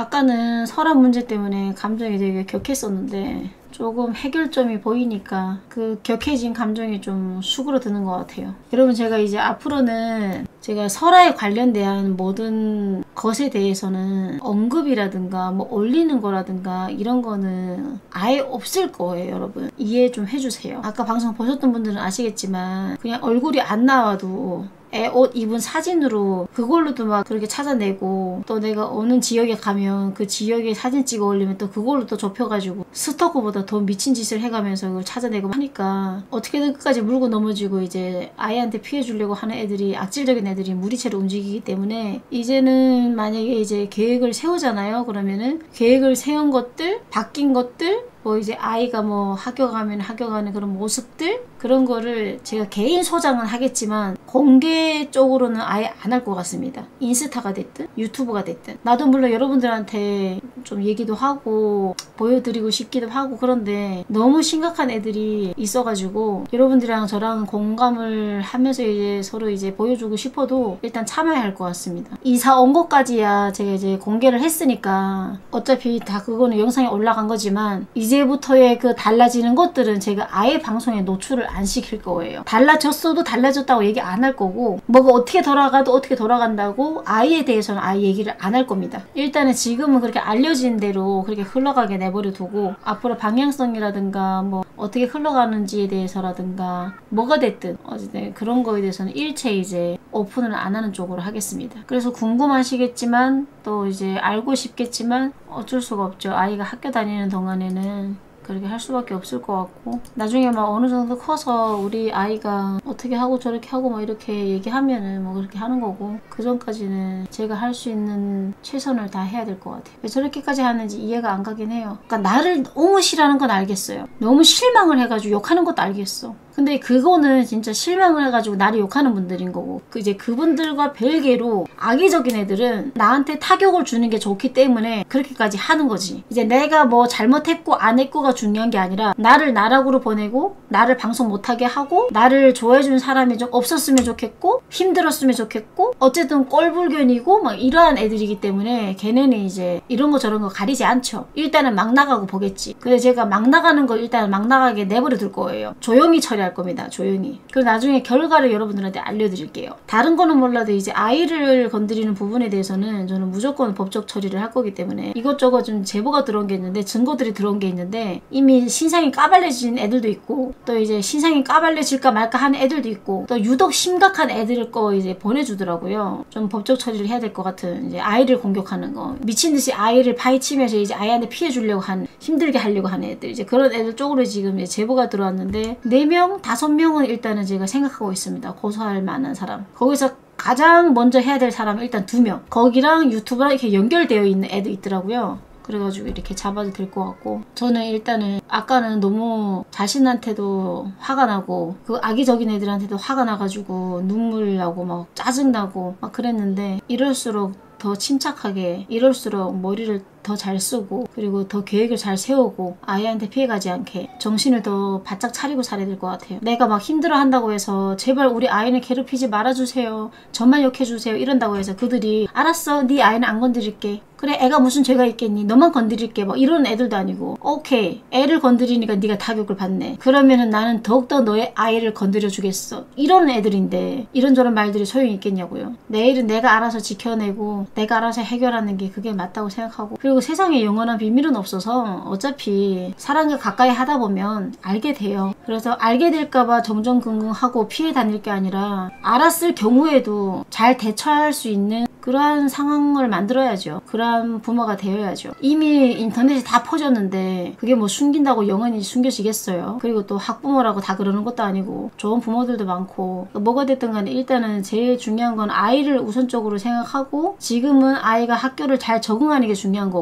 아까는 설화 문제 때문에 감정이 되게 격했었는데 조금 해결점이 보이니까 그 격해진 감정이 좀 수그러드는 것 같아요. 여러분 제가 이제 앞으로는 제가 설화에 관련된 모든 것에 대해서는 언급이라든가 뭐 올리는 거라든가 이런 거는 아예 없을 거예요 여러분 이해 좀 해주세요 아까 방송 보셨던 분들은 아시겠지만 그냥 얼굴이 안 나와도 애 옷 입은 사진으로 그걸로도 막 그렇게 찾아내고 또 내가 어느 지역에 가면 그 지역에 사진 찍어 올리면 또 그걸로 또 좁혀가지고 스토커보다 더 미친 짓을 해가면서 그걸 찾아내고 하니까 어떻게든 끝까지 물고 넘어지고 이제 아이한테 피해 주려고 하는 애들이 악질적인 애들이 무리체로 움직이기 때문에 이제는 만약에 이제 계획을 세우잖아요. 그러면은 계획을 세운 것들 바뀐 것들 뭐 이제 아이가 뭐 학교 가면 학교 가는 그런 모습들 그런 거를 제가 개인 소장은 하겠지만 공개 쪽으로는 아예 안 할 것 같습니다. 인스타가 됐든 유튜브가 됐든 나도 물론 여러분들한테 좀 얘기도 하고 보여드리고 싶기도 하고 그런데 너무 심각한 애들이 있어가지고 여러분들이랑 저랑 공감을 하면서 이제 서로 이제 보여주고 싶어도 일단 참아야 할 것 같습니다. 이사 온 것까지야 제가 이제 공개를 했으니까 어차피 다 그거는 영상에 올라간 거지만 이제 부터의 그 달라지는 것들은 제가 아예 방송에 노출을 안 시킬 거예요. 달라졌어도 달라졌다고 얘기 안 할 거고 뭐가 어떻게 돌아가도 어떻게 돌아간다고 아이에 대해서는 아예 얘기를 안 할 겁니다. 일단은 지금은 그렇게 알려진 대로 그렇게 흘러가게 내버려 두고 앞으로 방향성이라든가 뭐 어떻게 흘러가는지에 대해서라든가 뭐가 됐든 어쨌든 그런 거에 대해서는 일체 이제 오픈을 안 하는 쪽으로 하겠습니다. 그래서 궁금하시겠지만 또 이제 알고 싶겠지만 어쩔 수가 없죠. 아이가 학교 다니는 동안에는 그렇게 할 수밖에 없을 것 같고. 나중에 막 어느 정도 커서 우리 아이가 어떻게 하고 저렇게 하고 막 이렇게 얘기하면은 뭐 그렇게 하는 거고 그 전까지는 제가 할 수 있는 최선을 다 해야 될 것 같아요. 왜 저렇게까지 하는지 이해가 안 가긴 해요. 그러니까 나를 너무 싫어하는 건 알겠어요. 너무 실망을 해가지고 욕하는 것도 알겠어 근데 그거는 진짜 실망을 해가지고 나를 욕하는 분들인 거고. 그 이제 그분들과 별개로 악의적인 애들은 나한테 타격을 주는 게 좋기 때문에 그렇게까지 하는 거지. 이제 내가 뭐 잘못했고 안 했고가 중요한 게 아니라 나를 나락으로 보내고 나를 방송 못하게 하고 나를 좋아해주는 사람이 좀 없었으면 좋겠고 힘들었으면 좋겠고 어쨌든 꼴불견이고 막 이러한 애들이기 때문에 걔네는 이제 이런 거 저런 거 가리지 않죠. 일단은 막 나가고 보겠지. 근데 제가 막 나가는 걸 일단 막 나가게 내버려 둘 거예요. 조용히 처리할 겁니다 조용히. 그리고 나중에 결과를 여러분들한테 알려드릴게요. 다른 거는 몰라도 이제 아이를 건드리는 부분에 대해서는 저는 무조건 법적 처리를 할 거기 때문에 이것저것 좀 제보가 들어온 게 있는데 증거들이 들어온 게 있는데 이미 신상이 까발려진 애들도 있고 또 이제 신상이 까발려질까 말까 하는 애들도 있고 또 유독 심각한 애들 거 이제 보내주더라고요. 좀 법적 처리를 해야 될 것 같은 이제 아이를 공격하는 거. 미친 듯이 아이를 파헤치면서 이제 아이한테 피해 주려고 한 힘들게 하려고 하는 애들. 이제 그런 애들 쪽으로 지금 제보가 들어왔는데 4명, 5명은 일단은 제가 생각하고 있습니다. 고소할 만한 사람. 거기서 가장 먼저 해야 될 사람은 일단 두 명. 거기랑 유튜브랑 이렇게 연결되어 있는 애도 있더라고요. 그래가지고 이렇게 잡아도 될 것 같고 저는 일단은 아까는 너무 자신한테도 화가 나고 그 악의적인 애들한테도 화가 나가지고 눈물 나고 막 짜증 나고 막 그랬는데 이럴수록 더 침착하게 이럴수록 머리를 더 잘 쓰고 그리고 더 계획을 잘 세우고 아이한테 피해가지 않게 정신을 더 바짝 차리고 살아야 될 것 같아요. 내가 막 힘들어 한다고 해서 제발 우리 아이는 괴롭히지 말아주세요. 저만 욕해주세요. 이런다고 해서 그들이 알았어 네 아이는 안 건드릴게. 그래 애가 무슨 죄가 있겠니 너만 건드릴게 뭐 이런 애들도 아니고 오케이 애를 건드리니까 네가 타격을 받네 그러면은 나는 더욱더 너의 아이를 건드려 주겠어 이런 애들인데 이런저런 말들이 소용이 있겠냐고요 내일은 내가 알아서 지켜내고 내가 알아서 해결하는 게 그게 맞다고 생각하고 그리고 세상에 영원한 비밀은 없어서 어차피 사람과 가까이 하다 보면 알게 돼요 그래서 알게 될까봐 정정긍긍하고 피해 다닐 게 아니라 알았을 경우에도 잘 대처할 수 있는 그러한 상황을 만들어야죠. 그러한 부모가 되어야죠. 이미 인터넷이 다 퍼졌는데 그게 뭐 숨긴다고 영원히 숨겨지겠어요. 그리고 또 학부모라고 다 그러는 것도 아니고 좋은 부모들도 많고 뭐가 됐든 간에 일단은 제일 중요한 건 아이를 우선적으로 생각하고 지금은 아이가 학교를 잘 적응하는 게 중요한 거고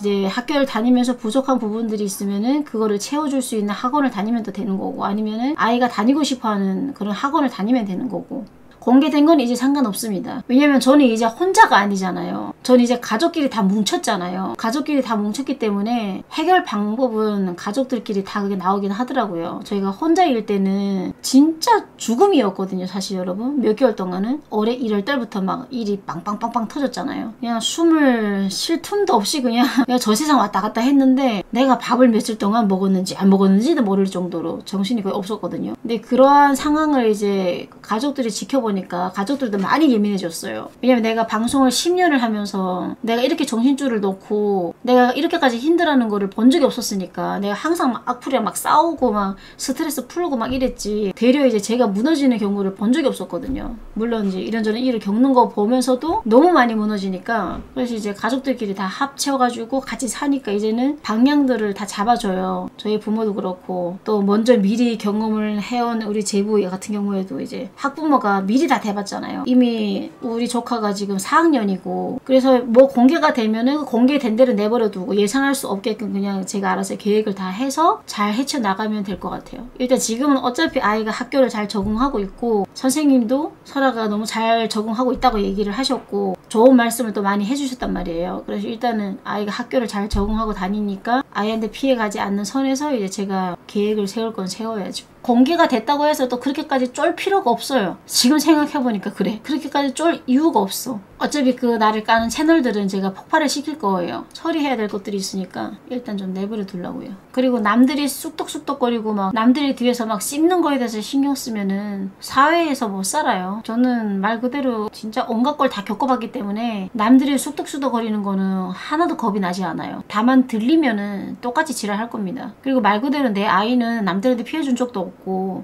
이제 학교를 다니면서 부족한 부분들이 있으면은 그거를 채워줄 수 있는 학원을 다니면 또 되는 거고 아니면은 아이가 다니고 싶어하는 그런 학원을 다니면 되는 거고 공개된 건 이제 상관없습니다. 왜냐면 저는 이제 혼자가 아니잖아요. 저는 이제 가족끼리 다 뭉쳤잖아요. 가족끼리 다 뭉쳤기 때문에 해결 방법은 가족들끼리 다 그게 나오긴 하더라고요. 저희가 혼자일 때는 진짜 죽음이었거든요. 사실 여러분. 몇 개월 동안은 올해 1월 달부터 막 일이 빵빵빵빵 터졌잖아요. 그냥 숨을 쉴 틈도 없이 그냥, 그냥 저 세상 왔다 갔다 했는데 내가 밥을 며칠 동안 먹었는지 안 먹었는지도 모를 정도로 정신이 거의 없었거든요. 근데 그러한 상황을 이제 가족들이 지켜보니 까 가족들도 많이 예민해졌어요. 왜냐면 내가 방송을 10년을 하면서 내가 이렇게 정신줄을 놓고 내가 이렇게까지 힘들어하는 거를 본 적이 없었으니까 내가 항상 막 악플이랑 막 싸우고 막 스트레스 풀고 막 이랬지 되려 이제 제가 무너지는 경우를 본 적이 없었거든요. 물론 이제 이런저런 일을 겪는 거 보면서도 너무 많이 무너지니까 그래서 이제 가족들끼리 다 합쳐가지고 같이 사니까 이제는 방향들을 다 잡아줘요. 저희 부모도 그렇고 또 먼저 미리 경험을 해온 우리 제부 같은 경우에도 이제 학부모가 미리 다 대봤잖아요. 이미 우리 조카가 지금 4학년이고 그래서 뭐 공개가 되면은 그 공개된 대로 내버려 두고 예상할 수 없게끔 그냥 제가 알아서 계획을 다 해서 잘 헤쳐나가면 될 것 같아요. 일단 지금은 어차피 아이가 학교를 잘 적응하고 있고 선생님도 설아가 너무 잘 적응하고 있다고 얘기를 하셨고 좋은 말씀을 또 많이 해주셨단 말이에요. 그래서 일단은 아이가 학교를 잘 적응하고 다니니까 아이한테 피해가지 않는 선에서 이제 제가 계획을 세울 건 세워야죠. 공개가 됐다고 해서 또 그렇게까지 쫄 필요가 없어요. 지금 생각해보니까 그래. 그렇게까지 쫄 이유가 없어. 어차피 그 나를 까는 채널들은 제가 폭발을 시킬 거예요. 처리해야 될 것들이 있으니까 일단 좀 내버려 두려고요. 그리고 남들이 쑥덕쑥덕거리고 막 남들이 뒤에서 막 씹는 거에 대해서 신경 쓰면은 사회에서 못 살아요. 저는 말 그대로 진짜 온갖 걸 다 겪어봤기 때문에 남들이 쑥덕쑥덕거리는 거는 하나도 겁이 나지 않아요. 다만 들리면은 똑같이 지랄할 겁니다. 그리고 말 그대로 내 아이는 남들한테 피해준 적도 없고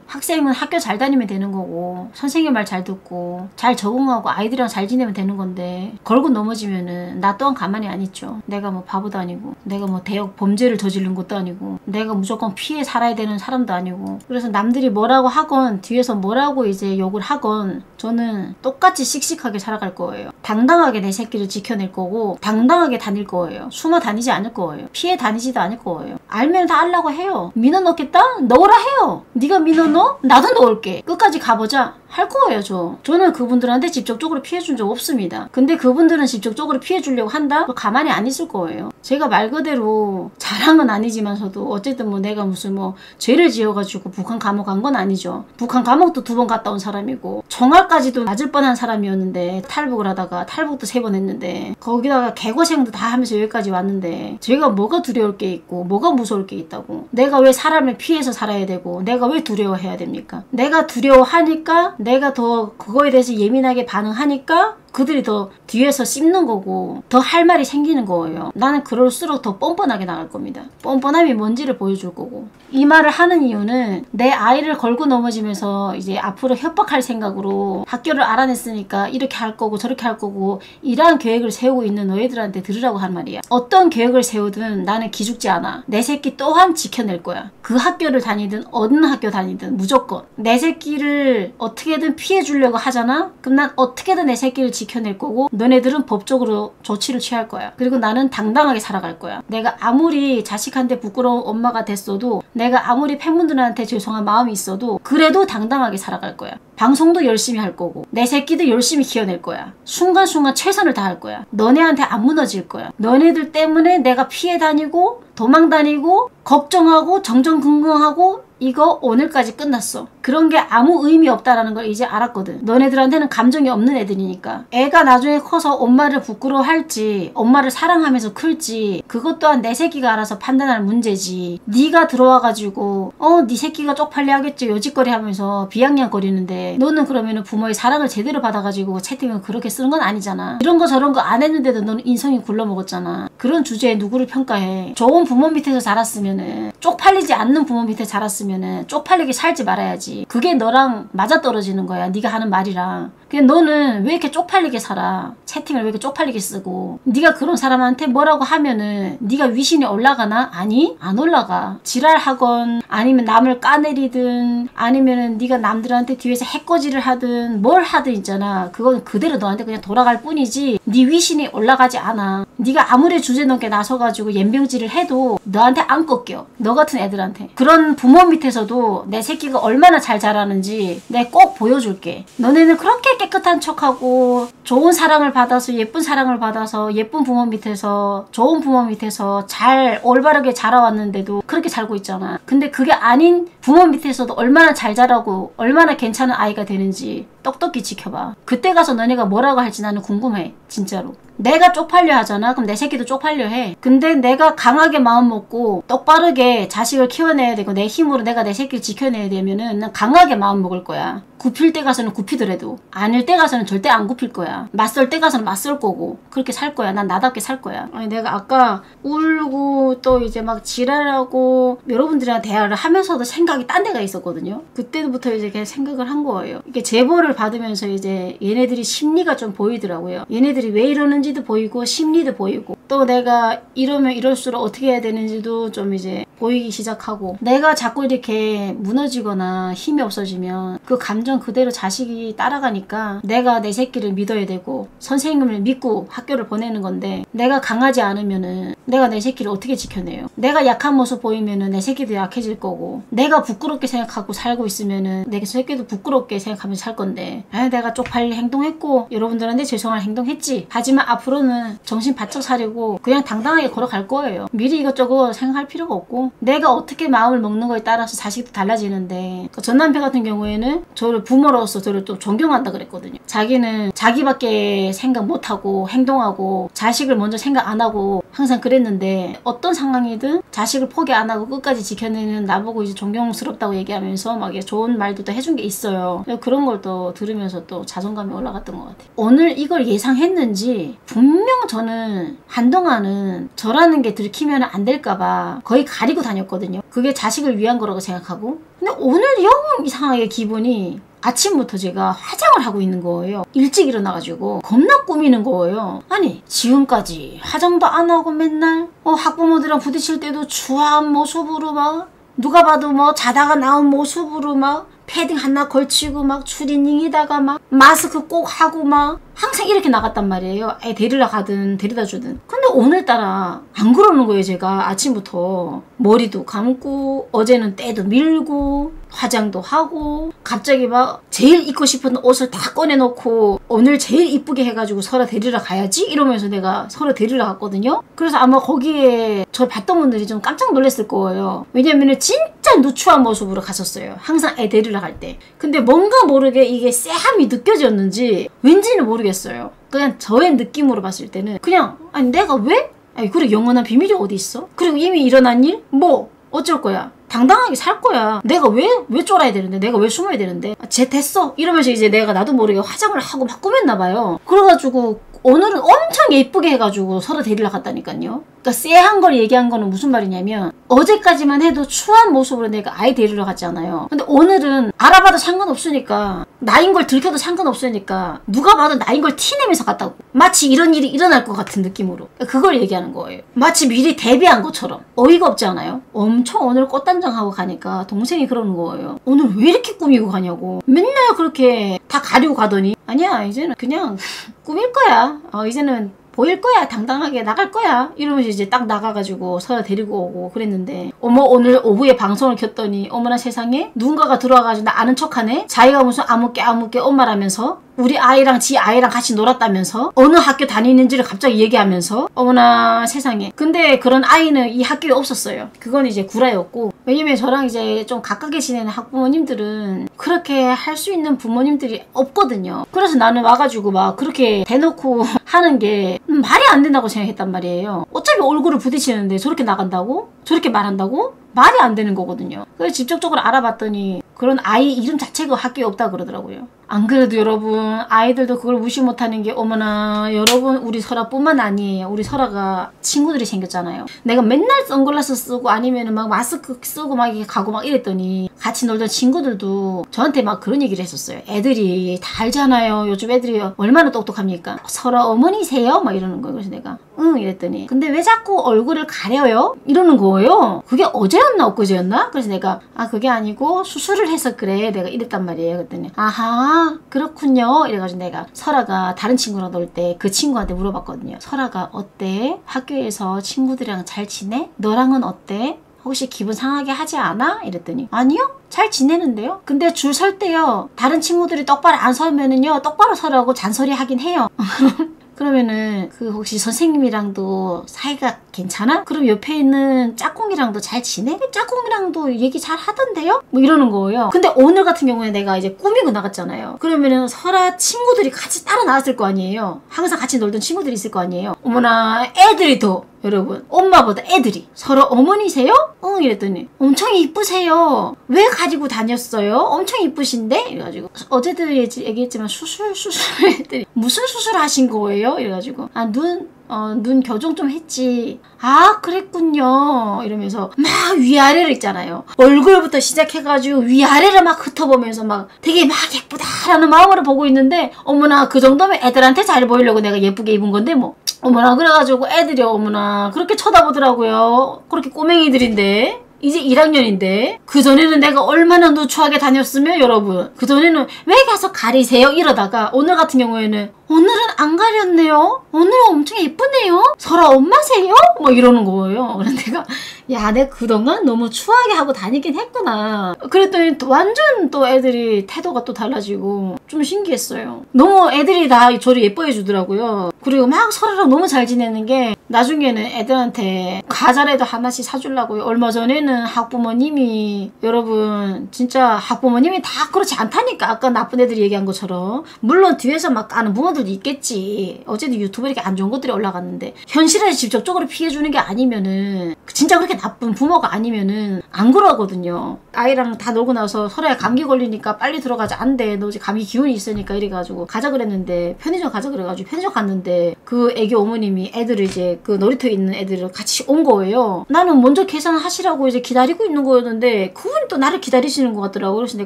학생은 학교 잘 다니면 되는 거고 선생님 말 잘 듣고 잘 적응하고 아이들이랑 잘 지내면 되는 건데 걸고 넘어지면은 나 또한 가만히 안 있죠. 내가 뭐 바보도 아니고 내가 뭐 대역 범죄를 저지른 것도 아니고 내가 무조건 피해 살아야 되는 사람도 아니고 그래서 남들이 뭐라고 하건 뒤에서 뭐라고 이제 욕을 하건 저는 똑같이 씩씩하게 살아갈 거예요. 당당하게 내 새끼를 지켜낼 거고 당당하게 다닐 거예요. 숨어 다니지 않을 거예요. 피해 다니지도 않을 거예요. 알면 다 알라고 해요. 민어 넣겠다? 넣으라 해요. 네가 민어 넣어? 나도 넣을게. 끝까지 가보자. 할 거예요, 저. 저는 그분들한테 직접적으로 피해 준 적 없습니다. 근데 그분들은 직접적으로 피해 주려고 한다? 가만히 안 있을 거예요. 제가 말 그대로 자랑은 아니지만서도 어쨌든 뭐 내가 무슨 뭐 죄를 지어가지고 북한 감옥 간 건 아니죠. 북한 감옥도 두 번 갔다 온 사람이고 정할까지도 맞을 뻔한 사람이었는데 탈북을 하다가 탈북도 세 번 했는데 거기다가 개고생도 다 하면서 여기까지 왔는데 제가 뭐가 두려울 게 있고 뭐가 무서울 게 있다고 내가 왜 사람을 피해서 살아야 되고 내가 왜 두려워해야 됩니까? 내가 두려워하니까 내가 더 그거에 대해서 예민하게 반응하니까 그들이 더 뒤에서 씹는 거고 더 할 말이 생기는 거예요. 나는 그럴수록 더 뻔뻔하게 나갈 겁니다. 뻔뻔함이 뭔지를 보여줄 거고 이 말을 하는 이유는 내 아이를 걸고 넘어지면서 이제 앞으로 협박할 생각으로 학교를 알아냈으니까 이렇게 할 거고 저렇게 할 거고 이러한 계획을 세우고 있는 너희들한테 들으라고 한 말이야. 어떤 계획을 세우든 나는 기죽지 않아. 내 새끼 또한 지켜낼 거야. 그 학교를 다니든 어느 학교 다니든 무조건 내 새끼를 어떻게든 피해 주려고 하잖아. 그럼 난 어떻게든 내 새끼를 지켜낼 거고 너네들은 법적으로 조치를 취할 거야. 그리고 나는 당당하게 살아갈 거야. 내가 아무리 자식한테 부끄러운 엄마가 됐어도 내가 아무리 팬분들한테 죄송한 마음이 있어도 그래도 당당하게 살아갈 거야. 방송도 열심히 할 거고 내 새끼도 열심히 키워낼 거야. 순간순간 최선을 다할 거야. 너네한테 안 무너질 거야. 너네들 때문에 내가 피해 다니고 도망 다니고 걱정하고 정정긍긍하고 이거 오늘까지 끝났어. 그런 게 아무 의미 없다라는 걸 이제 알았거든. 너네들한테는 감정이 없는 애들이니까. 애가 나중에 커서 엄마를 부끄러워할지 엄마를 사랑하면서 클지 그것 또한 내 새끼가 알아서 판단할 문제지. 네가 들어와가지고 어 네 새끼가 쪽팔리 하겠지 요짓거리 하면서 비양냥거리는데 너는 그러면 부모의 사랑을 제대로 받아가지고 채팅을 그렇게 쓰는 건 아니잖아. 이런 거 저런 거 안 했는데도 너는 인성이 굴러먹었잖아. 그런 주제에 누구를 평가해. 좋은 부모 밑에서 자랐으면은 쪽팔리지 않는 부모 밑에 자랐으면은 쪽팔리게 살지 말아야지. 그게 너랑 맞아떨어지는 거야. 네가 하는 말이랑. 그냥 너는 왜 이렇게 쪽팔리게 살아? 채팅을 왜 이렇게 쪽팔리게 쓰고? 네가 그런 사람한테 뭐라고 하면은 네가 위신이 올라가나? 아니 안 올라가. 지랄하건 아니면 남을 까내리든 아니면은 네가 남들한테 뒤에서 해코지를 하든 뭘 하든 있잖아. 그건 그대로 너한테 그냥 돌아갈 뿐이지 네 위신이 올라가지 않아. 네가 아무리 주제 넘게 나서가지고 연병질을 해도 너한테 안 꺾여. 너 같은 애들한테. 그런 부모 밑에 밑에서도 내 새끼가 얼마나 잘 자라는지 내 꼭 보여줄게. 너네는 그렇게 깨끗한 척하고 좋은 사랑을 받아서 예쁜 사랑을 받아서 예쁜 부모 밑에서 좋은 부모 밑에서 잘 올바르게 자라왔는데도 그렇게 살고 있잖아. 근데 그게 아닌 부모 밑에서도 얼마나 잘 자라고 얼마나 괜찮은 아이가 되는지 똑똑히 지켜봐. 그때 가서 너네가 뭐라고 할지 나는 궁금해. 진짜로. 내가 쪽팔려 하잖아. 그럼 내 새끼도 쪽팔려 해. 근데 내가 강하게 마음 먹고 똑바르게 자식을 키워내야 되고 내 힘으로 내가 내 새끼를 지켜내야 되면은 난 강하게 마음 먹을 거야. 굽힐 때 가서는 굽히더라도 아닐 때 가서는 절대 안 굽힐 거야. 맞설 때 가서는 맞설 거고 그렇게 살 거야. 난 나답게 살 거야. 아니 내가 아까 울고 또 이제 막 지랄하고 여러분들이랑 대화를 하면서도 생각이 딴 데가 있었거든요. 그때부터 이제 계속 생각을 한 거예요. 이게 제보를 받으면서 이제 얘네들이 심리가 좀 보이더라고요. 얘네들이 왜 이러는지 도 보이고 심리도 보이고 또 내가 이러면 이럴수록 어떻게 해야 되는지도 좀 이제 보이기 시작하고 내가 자꾸 이렇게 무너지거나 힘이 없어지면 그 감정 그대로 자식이 따라가니까 내가 내 새끼를 믿어야 되고 선생님을 믿고 학교를 보내는 건데 내가 강하지 않으면은 내가 내 새끼를 어떻게 지켜내요? 내가 약한 모습 보이면은 내 새끼도 약해질 거고 내가 부끄럽게 생각하고 살고 있으면은 내 새끼도 부끄럽게 생각하면서 살 건데 아 내가 쪽팔리 행동했고 여러분들한테 죄송할 행동했지 하지만 앞 으로는 정신 바짝 차리고 그냥 당당하게 걸어갈 거예요 미리 이것저것 생각할 필요가 없고 내가 어떻게 마음을 먹는 거에 따라서 자식도 달라지는데 그 전 남편 같은 경우에는 저를 부모로서 저를 또 존경한다 그랬거든요 자기는 자기밖에 생각 못하고 행동하고 자식을 먼저 생각 안 하고 항상 그랬는데 어떤 상황이든 자식을 포기 안 하고 끝까지 지켜내는 나보고 이제 존경스럽다고 얘기하면서 막 좋은 말도 또 해준 게 있어요. 그런 걸 또 들으면서 또 자존감이 올라갔던 것 같아요. 오늘 이걸 예상했는지 분명 저는 한동안은 저라는 게 들키면 안 될까봐 거의 가리고 다녔거든요. 그게 자식을 위한 거라고 생각하고 근데 오늘 영 이상하게 기분이 아침부터 제가 화장을 하고 있는 거예요. 일찍 일어나가지고 겁나 꾸미는 거예요. 아니 지금까지 화장도 안 하고 맨날 어, 학부모들이랑 부딪힐 때도 추한 모습으로 막 누가 봐도 뭐 자다가 나온 모습으로 막 패딩 하나 걸치고 막 추리닝에다가 막 마스크 꼭 하고 막 항상 이렇게 나갔단 말이에요. 애 데리러 가든 데려다 주든. 근데 오늘따라 안 그러는 거예요, 제가 아침부터. 머리도 감고, 어제는 때도 밀고, 화장도 하고, 갑자기 막 제일 입고 싶은 옷을 다 꺼내놓고, 오늘 제일 이쁘게 해가지고 설아 데리러 가야지? 이러면서 내가 설아 데리러 갔거든요. 그래서 아마 거기에 저 봤던 분들이 좀 깜짝 놀랐을 거예요. 왜냐면은 진짜 누추한 모습으로 갔었어요. 항상 애 데리러 갈 때. 근데 뭔가 모르게 이게 쎄함이 느껴졌는지, 왠지는 모르겠어요. 그냥 저의 느낌으로 봤을 때는 그냥 아니 내가 왜? 아니 그래 영원한 비밀이 어디 있어? 그리고 이미 일어난 일? 뭐 어쩔 거야? 당당하게 살 거야. 내가 왜, 왜 쫄아야 되는데? 내가 왜 숨어야 되는데? 아, 쟤 됐어. 이러면서 이제 내가 나도 모르게 화장을 하고 막 꾸몄나 봐요. 그래가지고 오늘은 엄청 예쁘게 해가지고 서로 데리러 갔다니까요. 그러니까 쎄한 걸 얘기한 거는 무슨 말이냐면 어제까지만 해도 추한 모습으로 내가 아이 데리러 갔잖아요. 근데 오늘은 알아봐도 상관없으니까 나인 걸 들켜도 상관없으니까 누가 봐도 나인 걸 티내면서 갔다고. 마치 이런 일이 일어날 것 같은 느낌으로. 그걸 얘기하는 거예요. 마치 미리 대비한 것처럼. 어이가 없지 않아요? 엄청 오늘 꽃단장하고 가니까 동생이 그러는 거예요. 오늘 왜 이렇게 꾸미고 가냐고. 맨날 그렇게 다 가리고 가더니 아니야 이제는 그냥 꾸밀 거야. 어, 이제는 보일 거야 당당하게 나갈 거야 이러면서 이제 딱 나가가지고 서로 데리고 오고 그랬는데 어머 오늘 오후에 방송을 켰더니 어머나 세상에 누군가가 들어와가지고 나 아는 척하네 자기가 무슨 아무개 아무개 엄마라면서 우리 아이랑 지 아이랑 같이 놀았다면서? 어느 학교 다니는지를 갑자기 얘기하면서? 어머나 세상에. 근데 그런 아이는 이 학교에 없었어요. 그건 이제 구라였고. 왜냐면 저랑 이제 좀 가깝게 지내는 학부모님들은 그렇게 할 수 있는 부모님들이 없거든요. 그래서 나는 와가지고 막 그렇게 대놓고 하는 게 말이 안 된다고 생각했단 말이에요. 어차피 얼굴을 부딪히는데 저렇게 나간다고? 저렇게 말한다고? 말이 안 되는 거거든요. 그래서 직접적으로 알아봤더니 그런 아이 이름 자체가 학교에 없다 그러더라고요. 안 그래도 여러분 아이들도 그걸 무시 못하는 게 어머나 여러분 우리 설아뿐만 아니에요. 우리 설아가 친구들이 생겼잖아요. 내가 맨날 선글라스 쓰고 아니면 막 마스크 쓰고 막 이렇게 가고 막 이랬더니 같이 놀던 친구들도 저한테 막 그런 얘기를 했었어요. 애들이 다 알잖아요. 요즘 애들이 얼마나 똑똑합니까? 설아 어머니세요? 막 이러는 거예요. 그래서 내가 응 이랬더니 근데 왜 자꾸 얼굴을 가려요? 이러는 거예요. 그게 어제였나 엊그제였나? 그래서 내가 아 그게 아니고 수술을 해서 그래 내가 이랬단 말이에요. 그랬더니 아하 그렇군요. 이래가지고 내가 설아가 다른 친구랑 놀 때 그 친구한테 물어봤거든요. 설아가 어때? 학교에서 친구들이랑 잘 지내? 너랑은 어때? 혹시 기분 상하게 하지 않아? 이랬더니 아니요 잘 지내는데요 근데 줄 설 때요 다른 친구들이 똑바로 안 서면은요 똑바로 서라고 잔소리 하긴 해요 그러면은 그 혹시 선생님이랑도 사이가 괜찮아? 그럼 옆에 있는 짝꿍이랑도 잘 지내? 짝꿍이랑도 얘기 잘 하던데요? 뭐 이러는 거예요. 근데 오늘 같은 경우에 내가 이제 꾸미고 나갔잖아요. 그러면은 설아 친구들이 같이 따라 나왔을 거 아니에요. 항상 같이 놀던 친구들이 있을 거 아니에요. 어머나 애들이 더 여러분 엄마보다 애들이 서로 어머니세요? 응 이랬더니 엄청 이쁘세요 왜 가지고 다녔어요? 엄청 이쁘신데? 이래가지고 어제도 얘기했지만 수술 수술 했더니 무슨 수술 하신 거예요? 이래가지고 아눈 어, 눈 교정 좀 했지. 아, 그랬군요. 이러면서 막 위아래를 있잖아요. 얼굴부터 시작해가지고 위아래를 막 흩어보면서 막 되게 막 예쁘다라는 마음으로 보고 있는데 어머나 그 정도면 애들한테 잘 보이려고 내가 예쁘게 입은 건데 뭐. 어머나 그래가지고 애들이 어머나 그렇게 쳐다보더라고요. 그렇게 꼬맹이들인데. 이제 1학년인데 그 전에는 내가 얼마나 누추하게 다녔으면 여러분 그 전에는 왜 계속 가리세요 이러다가 오늘 같은 경우에는 오늘은 안 가렸네요 오늘은 엄청 예쁘네요 설아 엄마세요? 뭐 이러는 거예요 그래서 내가 야 내가 그동안 너무 추하게 하고 다니긴 했구나. 그랬더니 또 완전 또 애들이 태도가 또 달라지고 좀 신기했어요. 너무 애들이 다 저를 예뻐해 주더라고요. 그리고 막 설아랑 너무 잘 지내는 게 나중에는 애들한테 과자라도 하나씩 사주려고요. 얼마 전에는 학부모님이 여러분 진짜 학부모님이 다 그렇지 않다니까. 아까 나쁜 애들이 얘기한 것처럼. 물론 뒤에서 막 까는 부모들도 있겠지. 어제도 유튜브에 이렇게 안 좋은 것들이 올라갔는데 현실에 직접적으로 피해주는 게 아니면은 진짜 그렇게 나쁜 부모가 아니면은 안 그러거든요. 아이랑 다 놀고 나서 서로에 감기 걸리니까 빨리 들어가자. 안 돼. 너 이제 감기 기운이 있으니까 이래가지고 가자 그랬는데 편의점 가자 그래가지고 편의점 갔는데 그 애기 어머님이 애들을 이제 그 놀이터에 있는 애들을 같이 온 거예요. 나는 먼저 계산하시라고 이제 기다리고 있는 거였는데 그분이 또 나를 기다리시는 것 같더라고 그래서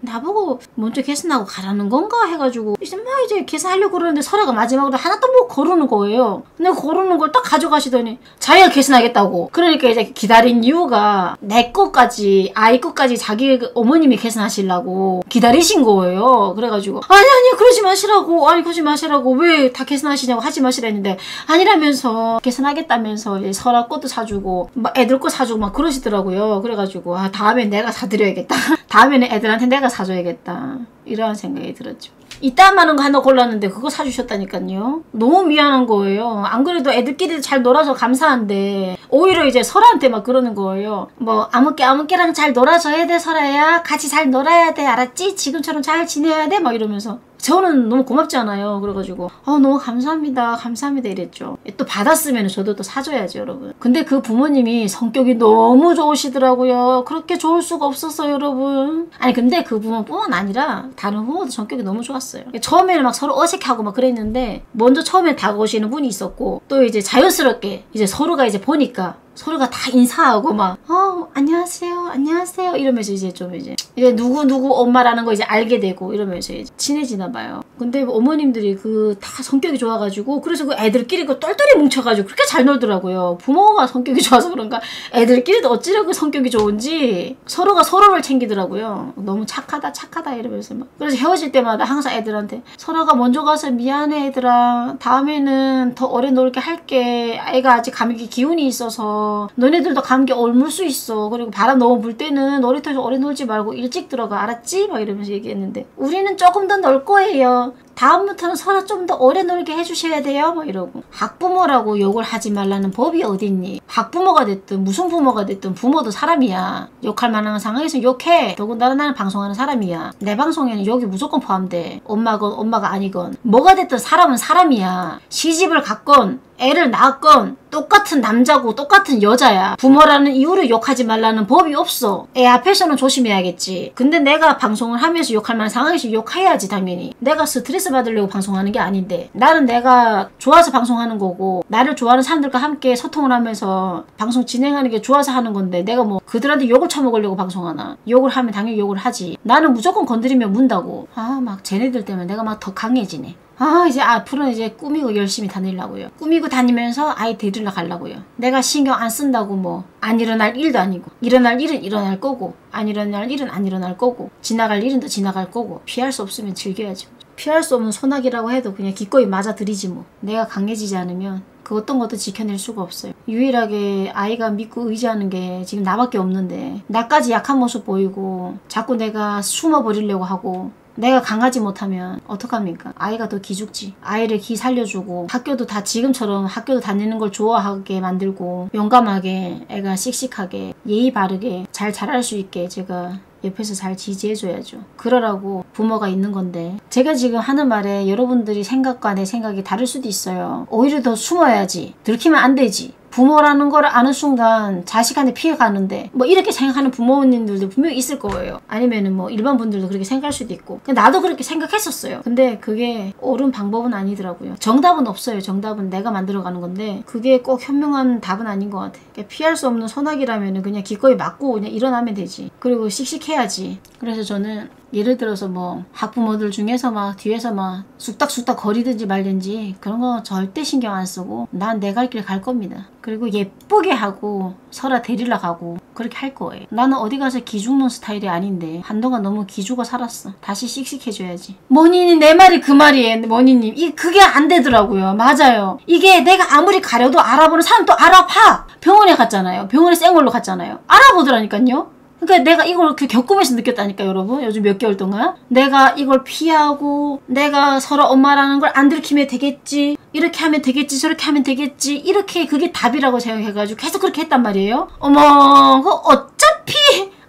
나보고 먼저 계산하고 가라는 건가 해가지고 이제 막 이제 계산하려고 그러는데 설아가 마지막으로 하나 또뭐 거르는 거예요. 근데 거르는 걸 딱 가져가시더니 자기가 계산하겠다고. 그러니까 이제 기다 린 이유가 내 것까지 아이 것까지 자기 어머님이 계산하시려고 기다리신 거예요 그래가지고 아니 아니 그러지 마시라고 아니 그러지 마시라고 왜 다 계산하시냐고 하지 마시라 했는데 아니라면서 계산하겠다면서 설아 것도 사주고 막 애들 거 사주고 막 그러시더라고요. 그래가지고 아 다음엔 내가 사드려야겠다. 다음에는 애들한테 내가 사줘야겠다. 이런 생각이 들었죠. 이따 많은 거 하나 골랐는데 그거 사주셨다니까요. 너무 미안한 거예요. 안 그래도 애들끼리 잘 놀아서 감사한데 오히려 이제 설아한테 막 그러는 거예요. 뭐 아무개 아무개랑 잘 놀아줘야 돼 설아야. 같이 잘 놀아야 돼 알았지? 지금처럼 잘 지내야 돼? 막 이러면서 저는 너무 고맙지 않아요. 그래가지고 어, 너무 감사합니다. 감사합니다 이랬죠. 또 받았으면 저도 또 사줘야죠 여러분. 근데 그 부모님이 성격이 너무 좋으시더라고요. 그렇게 좋을 수가 없었어요 여러분. 아니 근데 그 부모뿐만 아니라 다른 부모도 성격이 너무 좋았어요. 처음에는 막 서로 어색하고 막 그랬는데 먼저 처음에 다가오시는 분이 있었고 또 이제 자연스럽게 이제 서로가 이제 보니까 서로가 다 인사하고 막 어, 안녕하세요 안녕하세요 이러면서 이제 좀 이제 이제 누구 누구 엄마라는 거 이제 알게 되고 이러면서 이제 친해지나 봐요. 근데 어머님들이 그 다 성격이 좋아가지고 그래서 그 애들끼리 그 똘똘이 뭉쳐가지고 그렇게 잘 놀더라고요. 부모가 성격이 좋아서 그런가? 애들끼리도 어찌라고 성격이 좋은지 서로가 서로를 챙기더라고요. 너무 착하다 착하다 이러면서 막. 그래서 헤어질 때마다 항상 애들한테 서로가 먼저 가서 미안해 애들아. 다음에는 더 오래 놀게 할게. 애가 아직 감기 기운이 있어서 너네들도 감기 옮을 수 있어. 그리고 바람 너무 불 때는 놀이터에서 오래 놀지 말고 일찍 들어가 알았지? 막 이러면서 얘기했는데 우리는 조금 더 놀 거예요. 다음부터는 서로 좀 더 오래 놀게 해주셔야 돼요. 막 이러고. 학부모라고 욕을 하지 말라는 법이 어딨니? 학부모가 됐든 무슨 부모가 됐든 부모도 사람이야. 욕할 만한 상황에서 욕해. 더군다나 나는 방송하는 사람이야. 내 방송에는 욕이 무조건 포함돼. 엄마건 엄마가 아니건 뭐가 됐든 사람은 사람이야. 시집을 갔건 애를 낳았건 똑같은 남자고 똑같은 여자야. 부모라는 이유로 욕하지 말라는 법이 없어. 애 앞에서는 조심해야겠지. 근데 내가 방송을 하면서 욕할 만한 상황에서 욕해야지 당연히. 내가 스트레스 받으려고 방송하는 게 아닌데 나는 내가 좋아서 방송하는 거고 나를 좋아하는 사람들과 함께 소통을 하면서 방송 진행하는 게 좋아서 하는 건데 내가 뭐 그들한테 욕을 처먹으려고 방송하나. 욕을 하면 당연히 욕을 하지. 나는 무조건 건드리면 문다고. 아 막 쟤네들 때문에 내가 막 더 강해지네. 아 이제 앞으로는 이제 꾸미고 열심히 다니려고요. 꾸미고 다니면서 아이 데리러 가려고요. 내가 신경 안 쓴다고 뭐 안 일어날 일도 아니고 일어날 일은 일어날 거고 안 일어날 일은 안 일어날 거고 지나갈 일은 또 지나갈 거고 피할 수 없으면 즐겨야죠. 피할 수 없는 소나기라고 해도 그냥 기꺼이 맞아들이지 뭐. 내가 강해지지 않으면 그 어떤 것도 지켜낼 수가 없어요. 유일하게 아이가 믿고 의지하는 게 지금 나밖에 없는데 나까지 약한 모습 보이고 자꾸 내가 숨어버리려고 하고 내가 강하지 못하면 어떡합니까? 아이가 더 기죽지. 아이를 기 살려주고 학교도 다 지금처럼 학교도 다니는 걸 좋아하게 만들고 용감하게 애가 씩씩하게 예의 바르게 잘 자랄 수 있게 제가 옆에서 잘 지지해줘야죠. 그러라고 부모가 있는 건데 제가 지금 하는 말에 여러분들이 생각과 내 생각이 다를 수도 있어요. 오히려 더 숨어야지. 들키면 안 되지. 부모라는 걸 아는 순간 자식한테 피해 가는데 뭐 이렇게 생각하는 부모님들도 분명히 있을 거예요. 아니면은 뭐 일반 분들도 그렇게 생각할 수도 있고. 나도 그렇게 생각했었어요. 근데 그게 옳은 방법은 아니더라고요. 정답은 없어요. 정답은 내가 만들어가는 건데 그게 꼭 현명한 답은 아닌 것 같아. 그러니까 피할 수 없는 소나기라면 그냥 기꺼이 맞고 그냥 일어나면 되지. 그리고 씩씩해야지. 그래서 저는 예를 들어서 뭐 학부모들 중에서 막 뒤에서 막 쑥닥쑥닥 거리든지 말든지 그런 거 절대 신경 안 쓰고 난 내 갈 길 갈 겁니다. 그리고 예쁘게 하고 설아 데리러 가고 그렇게 할 거예요. 나는 어디 가서 기죽는 스타일이 아닌데 한동안 너무 기죽어 살았어. 다시 씩씩해줘야지. 모니님 내 말이 그 말이에요. 모니님 이 그게 안 되더라고요. 맞아요. 이게 내가 아무리 가려도 알아보는 사람 또 알아봐. 병원에 갔잖아요. 병원에 생얼로 갔잖아요. 알아보더라니까요. 그러니까 내가 이걸 그 겪으면서 느꼈다니까 여러분 요즘 몇 개월 동안 내가 이걸 피하고 내가 서로 엄마라는 걸 안 들키면 되겠지 이렇게 하면 되겠지 저렇게 하면 되겠지 이렇게 그게 답이라고 생각해가지고 계속 그렇게 했단 말이에요 어머 그 어차피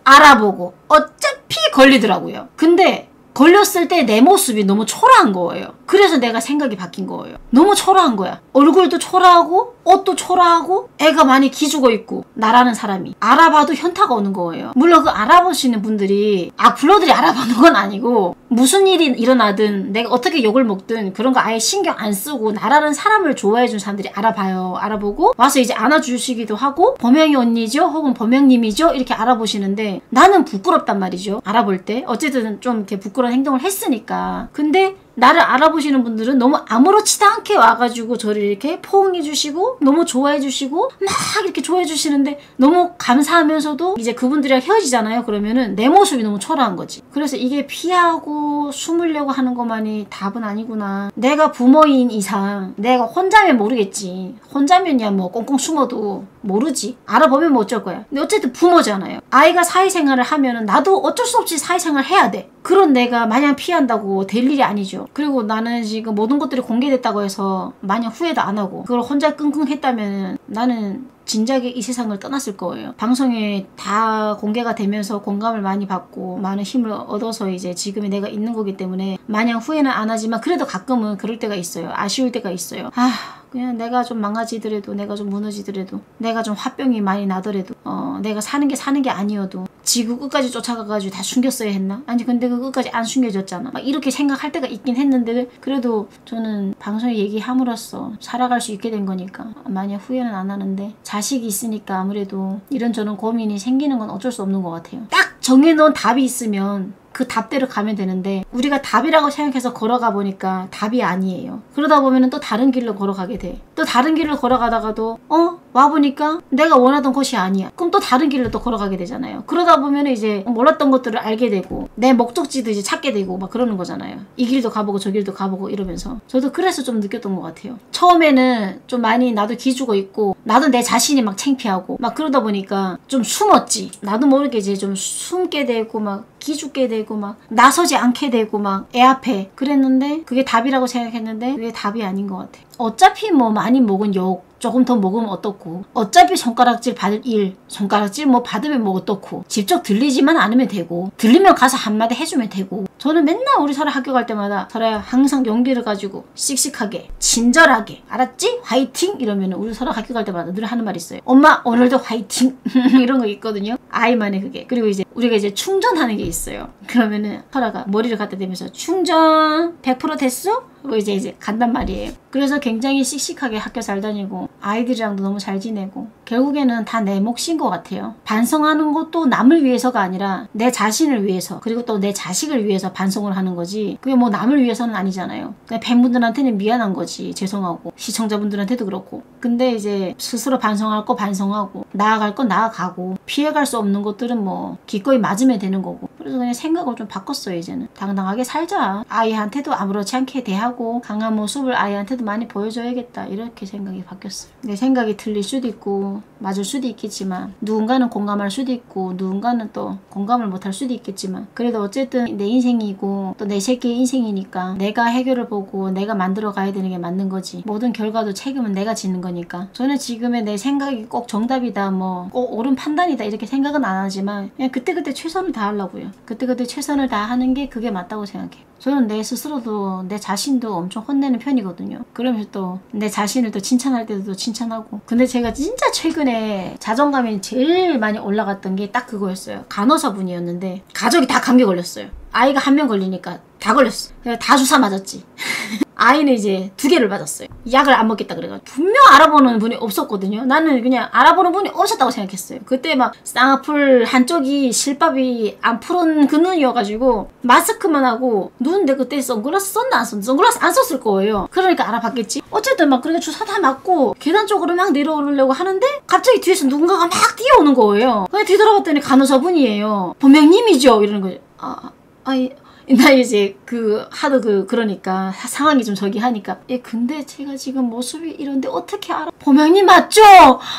알아보고 어차피 걸리더라고요 근데 걸렸을 때 내 모습이 너무 초라한 거예요. 그래서 내가 생각이 바뀐 거예요. 너무 초라한 거야. 얼굴도 초라하고 옷도 초라하고 애가 많이 기죽어 있고 나라는 사람이 알아봐도 현타가 오는 거예요. 물론 그 알아보시는 분들이 악플러들이 알아보는 건 아니고 무슨 일이 일어나든 내가 어떻게 욕을 먹든 그런 거 아예 신경 안 쓰고 나라는 사람을 좋아해 준 사람들이 알아봐요. 알아보고 와서 이제 안아주시기도 하고 범영이 언니죠 혹은 범영님이죠 이렇게 알아보시는데 나는 부끄럽단 말이죠. 알아볼 때 어쨌든 좀 이렇게 부끄러운 행동을 했으니까 근데 나를 알아보시는 분들은 너무 아무렇지도 않게 와가지고 저를 이렇게 포옹해 주시고 너무 좋아해 주시고 막 이렇게 좋아해 주시는데 너무 감사하면서도 이제 그분들이랑 헤어지잖아요. 그러면은 내 모습이 너무 초라한 거지. 그래서 이게 피하고 숨으려고 하는 것만이 답은 아니구나. 내가 부모인 이상 내가 혼자면 모르겠지. 혼자면야 뭐 꽁꽁 숨어도 모르지. 알아보면 뭐 어쩔 거야. 근데 어쨌든 부모잖아요. 아이가 사회생활을 하면은 나도 어쩔 수 없이 사회생활 해야 돼. 그런 내가 마냥 피한다고 될 일이 아니죠. 그리고 나는 지금 모든 것들이 공개됐다고 해서 마냥 후회도 안 하고 그걸 혼자 끙끙 했다면 나는 진작에 이 세상을 떠났을 거예요. 방송에 다 공개가 되면서 공감을 많이 받고 많은 힘을 얻어서 이제 지금의 내가 있는 거기 때문에 마냥 후회는 안 하지만 그래도 가끔은 그럴 때가 있어요. 아쉬울 때가 있어요. 아 그냥 내가 좀 망가지더라도 내가 좀 무너지더라도 내가 좀 화병이 많이 나더라도 어 내가 사는 게 사는 게 아니어도 지구 끝까지 쫓아가가지고 다 숨겼어야 했나? 아니 근데 그 끝까지 안 숨겨졌잖아. 막 이렇게 생각할 때가 있긴 했는데 그래도 저는 방송에 얘기함으로써 살아갈 수 있게 된 거니까 만약 후회는 안 하는데 자식이 있으니까 아무래도 이런저런 고민이 생기는 건 어쩔 수 없는 것 같아요. 딱 정해놓은 답이 있으면 그 답대로 가면 되는데 우리가 답이라고 생각해서 걸어가 보니까 답이 아니에요. 그러다 보면 또 다른 길로 걸어가게 돼. 또 다른 길을 걸어가다가도 어? 와보니까 내가 원하던 곳이 아니야. 그럼 또 다른 길로 또 걸어가게 되잖아요. 그러다 보면 이제 몰랐던 것들을 알게 되고 내 목적지도 이제 찾게 되고 막 그러는 거잖아요. 이 길도 가보고 저 길도 가보고 이러면서 저도 그래서 좀 느꼈던 것 같아요. 처음에는 좀 많이 나도 기죽어 있고 나도 내 자신이 막 창피하고 막 그러다 보니까 좀 숨었지. 나도 모르게 이제 좀 숨게 되고 막 기죽게 되고 막 나서지 않게 되고 막 애 앞에 그랬는데 그게 답이라고 생각했는데 그게 답이 아닌 것 같아. 어차피 뭐 많이 먹은 욕 조금 더 먹으면 어떻고. 어차피 손가락질 받을 일 손가락질 뭐 받으면 뭐 어떻고. 직접 들리지만 않으면 되고. 들리면 가서 한마디 해주면 되고. 저는 맨날 우리 설아 학교 갈 때마다 설아야 항상 용기를 가지고 씩씩하게 친절하게 알았지? 화이팅! 이러면 우리 설아 학교 갈 때마다 늘 하는 말 있어요. 엄마 오늘도 화이팅! 이런 거 있거든요. 아이만의 그게. 그리고 이제 우리가 이제 충전하는 게 있어요. 그러면은 설아가 머리를 갖다 대면서 충전! 100% 됐어? 뭐 이제 이제 간단 말이에요. 그래서 굉장히 씩씩하게 학교 잘 다니고 아이들이랑도 너무 잘 지내고 결국에는 다 내 몫인 것 같아요. 반성하는 것도 남을 위해서가 아니라 내 자신을 위해서 그리고 또 내 자식을 위해서 반성을 하는 거지. 그게 뭐 남을 위해서는 아니잖아요. 팬분들한테는 미안한 거지. 죄송하고. 시청자분들한테도 그렇고. 근데 이제 스스로 반성할 거 반성하고 나아갈 거 나아가고 피해갈 수 없는 것들은 뭐 기꺼이 맞으면 되는 거고. 그래서 그냥 생각을 좀 바꿨어요 이제는. 당당하게 살자. 아이한테도 아무렇지 않게 대하고 강한 모습을 아이한테도 많이 보여줘야겠다. 이렇게 생각이 바뀌었어요. 내 생각이 틀릴 수도 있고 맞을 수도 있겠지만 누군가는 공감할 수도 있고 누군가는 또 공감을 못할 수도 있겠지만 그래도 어쨌든 내 인생이고 또 내 새끼의 인생이니까 내가 해결을 보고 내가 만들어 가야 되는 게 맞는 거지. 모든 결과도 책임은 내가 지는 거니까. 저는 지금의 내 생각이 꼭 정답이다 뭐 꼭 옳은 판단이다 이렇게 생각은 안 하지만 그냥 그때그때 최선을 다하려고요. 그때그때 최선을 다하는 게 그게 맞다고 생각해요 저는 내 스스로도 내 자신도 엄청 혼내는 편이거든요. 그러면서 또 내 자신을 또 칭찬할 때도 또 칭찬하고. 근데 제가 진짜 최근에 자존감이 제일 많이 올라갔던 게 딱 그거였어요. 간호사분이었는데 가족이 다 감기 걸렸어요. 아이가 한 명 걸리니까 다 걸렸어. 다 주사 맞았지. 아이는 이제 두 개를 맞았어요. 약을 안 먹겠다 그래가지고 분명 알아보는 분이 없었거든요. 나는 그냥 알아보는 분이 없었다고 생각했어요. 그때 막 쌍꺼풀 한쪽이 실밥이 안 푸른 그 눈이어가지고 마스크만 하고 눈내 그때 선글라스 썼나 안 썼나 선글라스 안 썼을 거예요. 그러니까 알아봤겠지. 어쨌든 막 그렇게 주사 다 맞고 계단 쪽으로 막 내려오려고 하는데 갑자기 뒤에서 누군가가 막 뛰어오는 거예요. 그냥 뒤돌아봤더니 간호사분이에요. 범명님이죠 이러는 거죠. 아, 아이. 나 이제 그 하도 그 그러니까 상황이 좀 저기 하니까. 예 근데 제가 지금 모습이 이런데 어떻게 알아? 보명님 맞죠?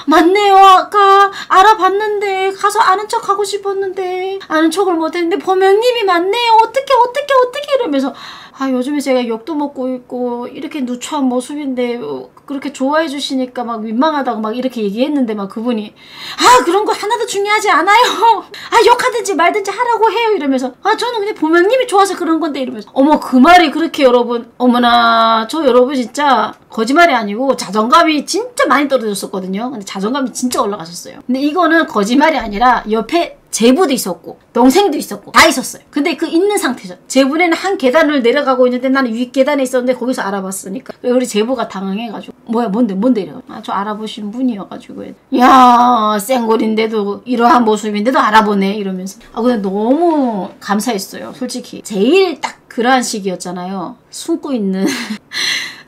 맞네요 아까. 알아봤는데 가서 아는 척 하고 싶었는데 아는 척을 못했는데 보명님이 맞네요. 어떻게 어떻게 어떻게? 이러면서 아 요즘에 제가 욕도 먹고 있고 이렇게 누추한 모습인데 어, 그렇게 좋아해 주시니까 막 민망하다고 막 이렇게 얘기했는데 막 그분이 아 그런 거 하나도 중요하지 않아요. 아 욕하든지 말든지 하라고 해요. 이러면서 아 저는 그냥 보명님이 좋아서 그런 건데. 이러면서 어머 그 말이 그렇게 여러분 어머나 저 여러분 진짜 거짓말이 아니고 자존감이 진짜 많이 떨어졌었거든요. 근데 자존감이 진짜 올라가셨어요. 근데 이거는 거짓말이 아니라 옆에 제부도 있었고 동생도 있었고 다 있었어요. 근데 그 있는 상태죠. 제부에는 한 계단을 내려가고 있는데 나는 위 계단에 있었는데 거기서 알아봤으니까 우리 제부가 당황해가지고 뭐야 뭔데 뭔데 이래요. 아저 알아보신 분이어가지고 야 쌩골인데도 이러한 모습인데도 알아보네 이러면서 아 근데 너무 감사했어요. 솔직히 제일 딱 그러한 시기였잖아요. 숨고 있는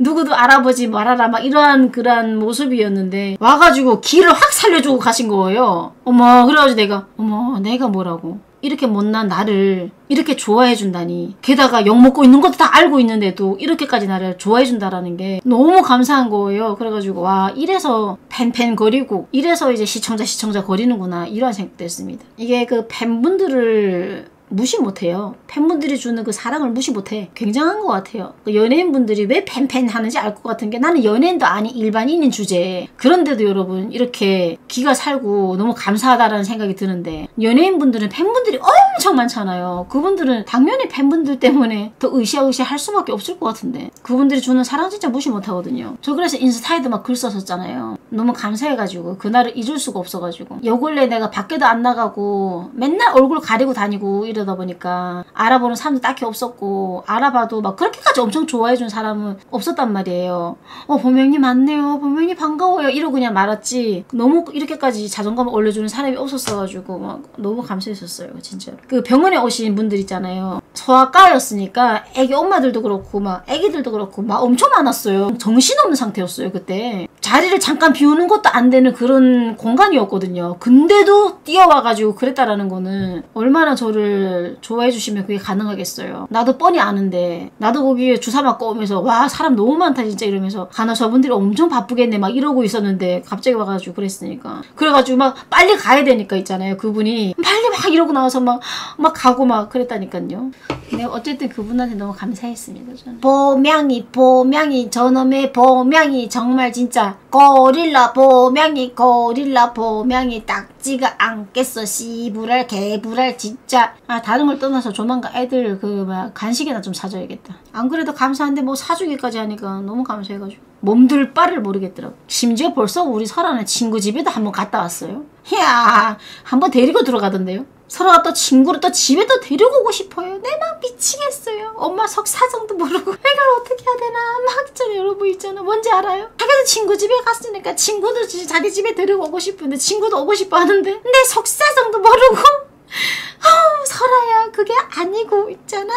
누구도 알아보지 말아라 막 이러한 그러한 모습이었는데 와가지고 길을 확 살려주고 가신 거예요. 어머 그래가지고 내가 어머 내가 뭐라고? 이렇게 못난 나를 이렇게 좋아해 준다니. 게다가 욕먹고 있는 것도 다 알고 있는데도 이렇게까지 나를 좋아해 준다라는 게 너무 감사한 거예요. 그래가지고 와 이래서 팬팬 거리고 이래서 이제 시청자 시청자 거리는구나. 이런 생각도 했습니다. 이게 그 팬분들을 무시 못해요. 팬분들이 주는 그 사랑을 무시 못해. 굉장한 것 같아요. 그 연예인분들이 왜 팬팬 하는지 알 것 같은 게 나는 연예인도 아닌 일반인인 주제에 그런데도 여러분 이렇게 기가 살고 너무 감사하다라는 생각이 드는데 연예인분들은 팬분들이 엄청 많잖아요. 그분들은 당연히 팬분들 때문에 더 으쌰으쌰 할 수밖에 없을 것 같은데 그분들이 주는 사랑 진짜 무시 못하거든요. 저 그래서 인스타에도 막 글 썼었잖아요. 너무 감사해가지고 그날을 잊을 수가 없어가지고 요 근래 내가 밖에도 안 나가고 맨날 얼굴 가리고 다니고 이런 이러다 보니까 알아보는 사람도 딱히 없었고 알아봐도 막 그렇게까지 엄청 좋아해준 사람은 없었단 말이에요. 어 범명님 맞네요. 범명님 반가워요. 이러고 그냥 말았지. 너무 이렇게까지 자존감을 올려주는 사람이 없었어가지고 막 너무 감사했었어요. 진짜로. 그 병원에 오신 분들 있잖아요. 소아과였으니까 애기 엄마들도 그렇고 막 애기들도 그렇고 막 엄청 많았어요. 정신없는 상태였어요 그때. 자리를 잠깐 비우는 것도 안 되는 그런 공간이었거든요. 근데도 뛰어와가지고 그랬다라는 거는 얼마나 저를 좋아해 주시면 그게 가능하겠어요. 나도 뻔히 아는데 나도 거기에 주사 맞고 오면서 와 사람 너무 많다 진짜 이러면서 간호사분들이 엄청 바쁘겠네 막 이러고 있었는데 갑자기 와가지고 그랬으니까 그래가지고 막 빨리 가야 되니까 있잖아요. 그분이 빨리 막 이러고 나와서 막 막 가고 막 그랬다니까요. 네, 어쨌든 그분한테 너무 감사했습니다. 저는. 보명이, 보명이, 저놈의 보명이 정말 진짜 고릴라 보명이, 고릴라 보명이 딱지가 않겠어. 씨부랄, 개부랄, 진짜. 아, 다른 걸 떠나서 조만간 애들 그, 막, 간식이나 좀 사줘야겠다. 안 그래도 감사한데 뭐 사주기까지 하니까 너무 감사해가지고. 몸둘 바를 모르겠더라고. 심지어 벌써 우리 설아는 친구 집에도 한번 갔다 왔어요. 이야, 한번 데리고 들어가던데요. 설아가 또 친구를 또 집에 또 데리고 오고 싶어요. 내 막 미치겠어요. 엄마 석 사정도 모르고 이걸 어떻게 해야 되나 막 있잖아요. 여러분 있잖아. 뭔지 알아요? 자기도 친구 집에 갔으니까 친구도 자기 집에 데리고 오고 싶은데 친구도 오고 싶어 하는데 내 석 사정도 모르고 어, 설아야 그게 아니고 있잖아.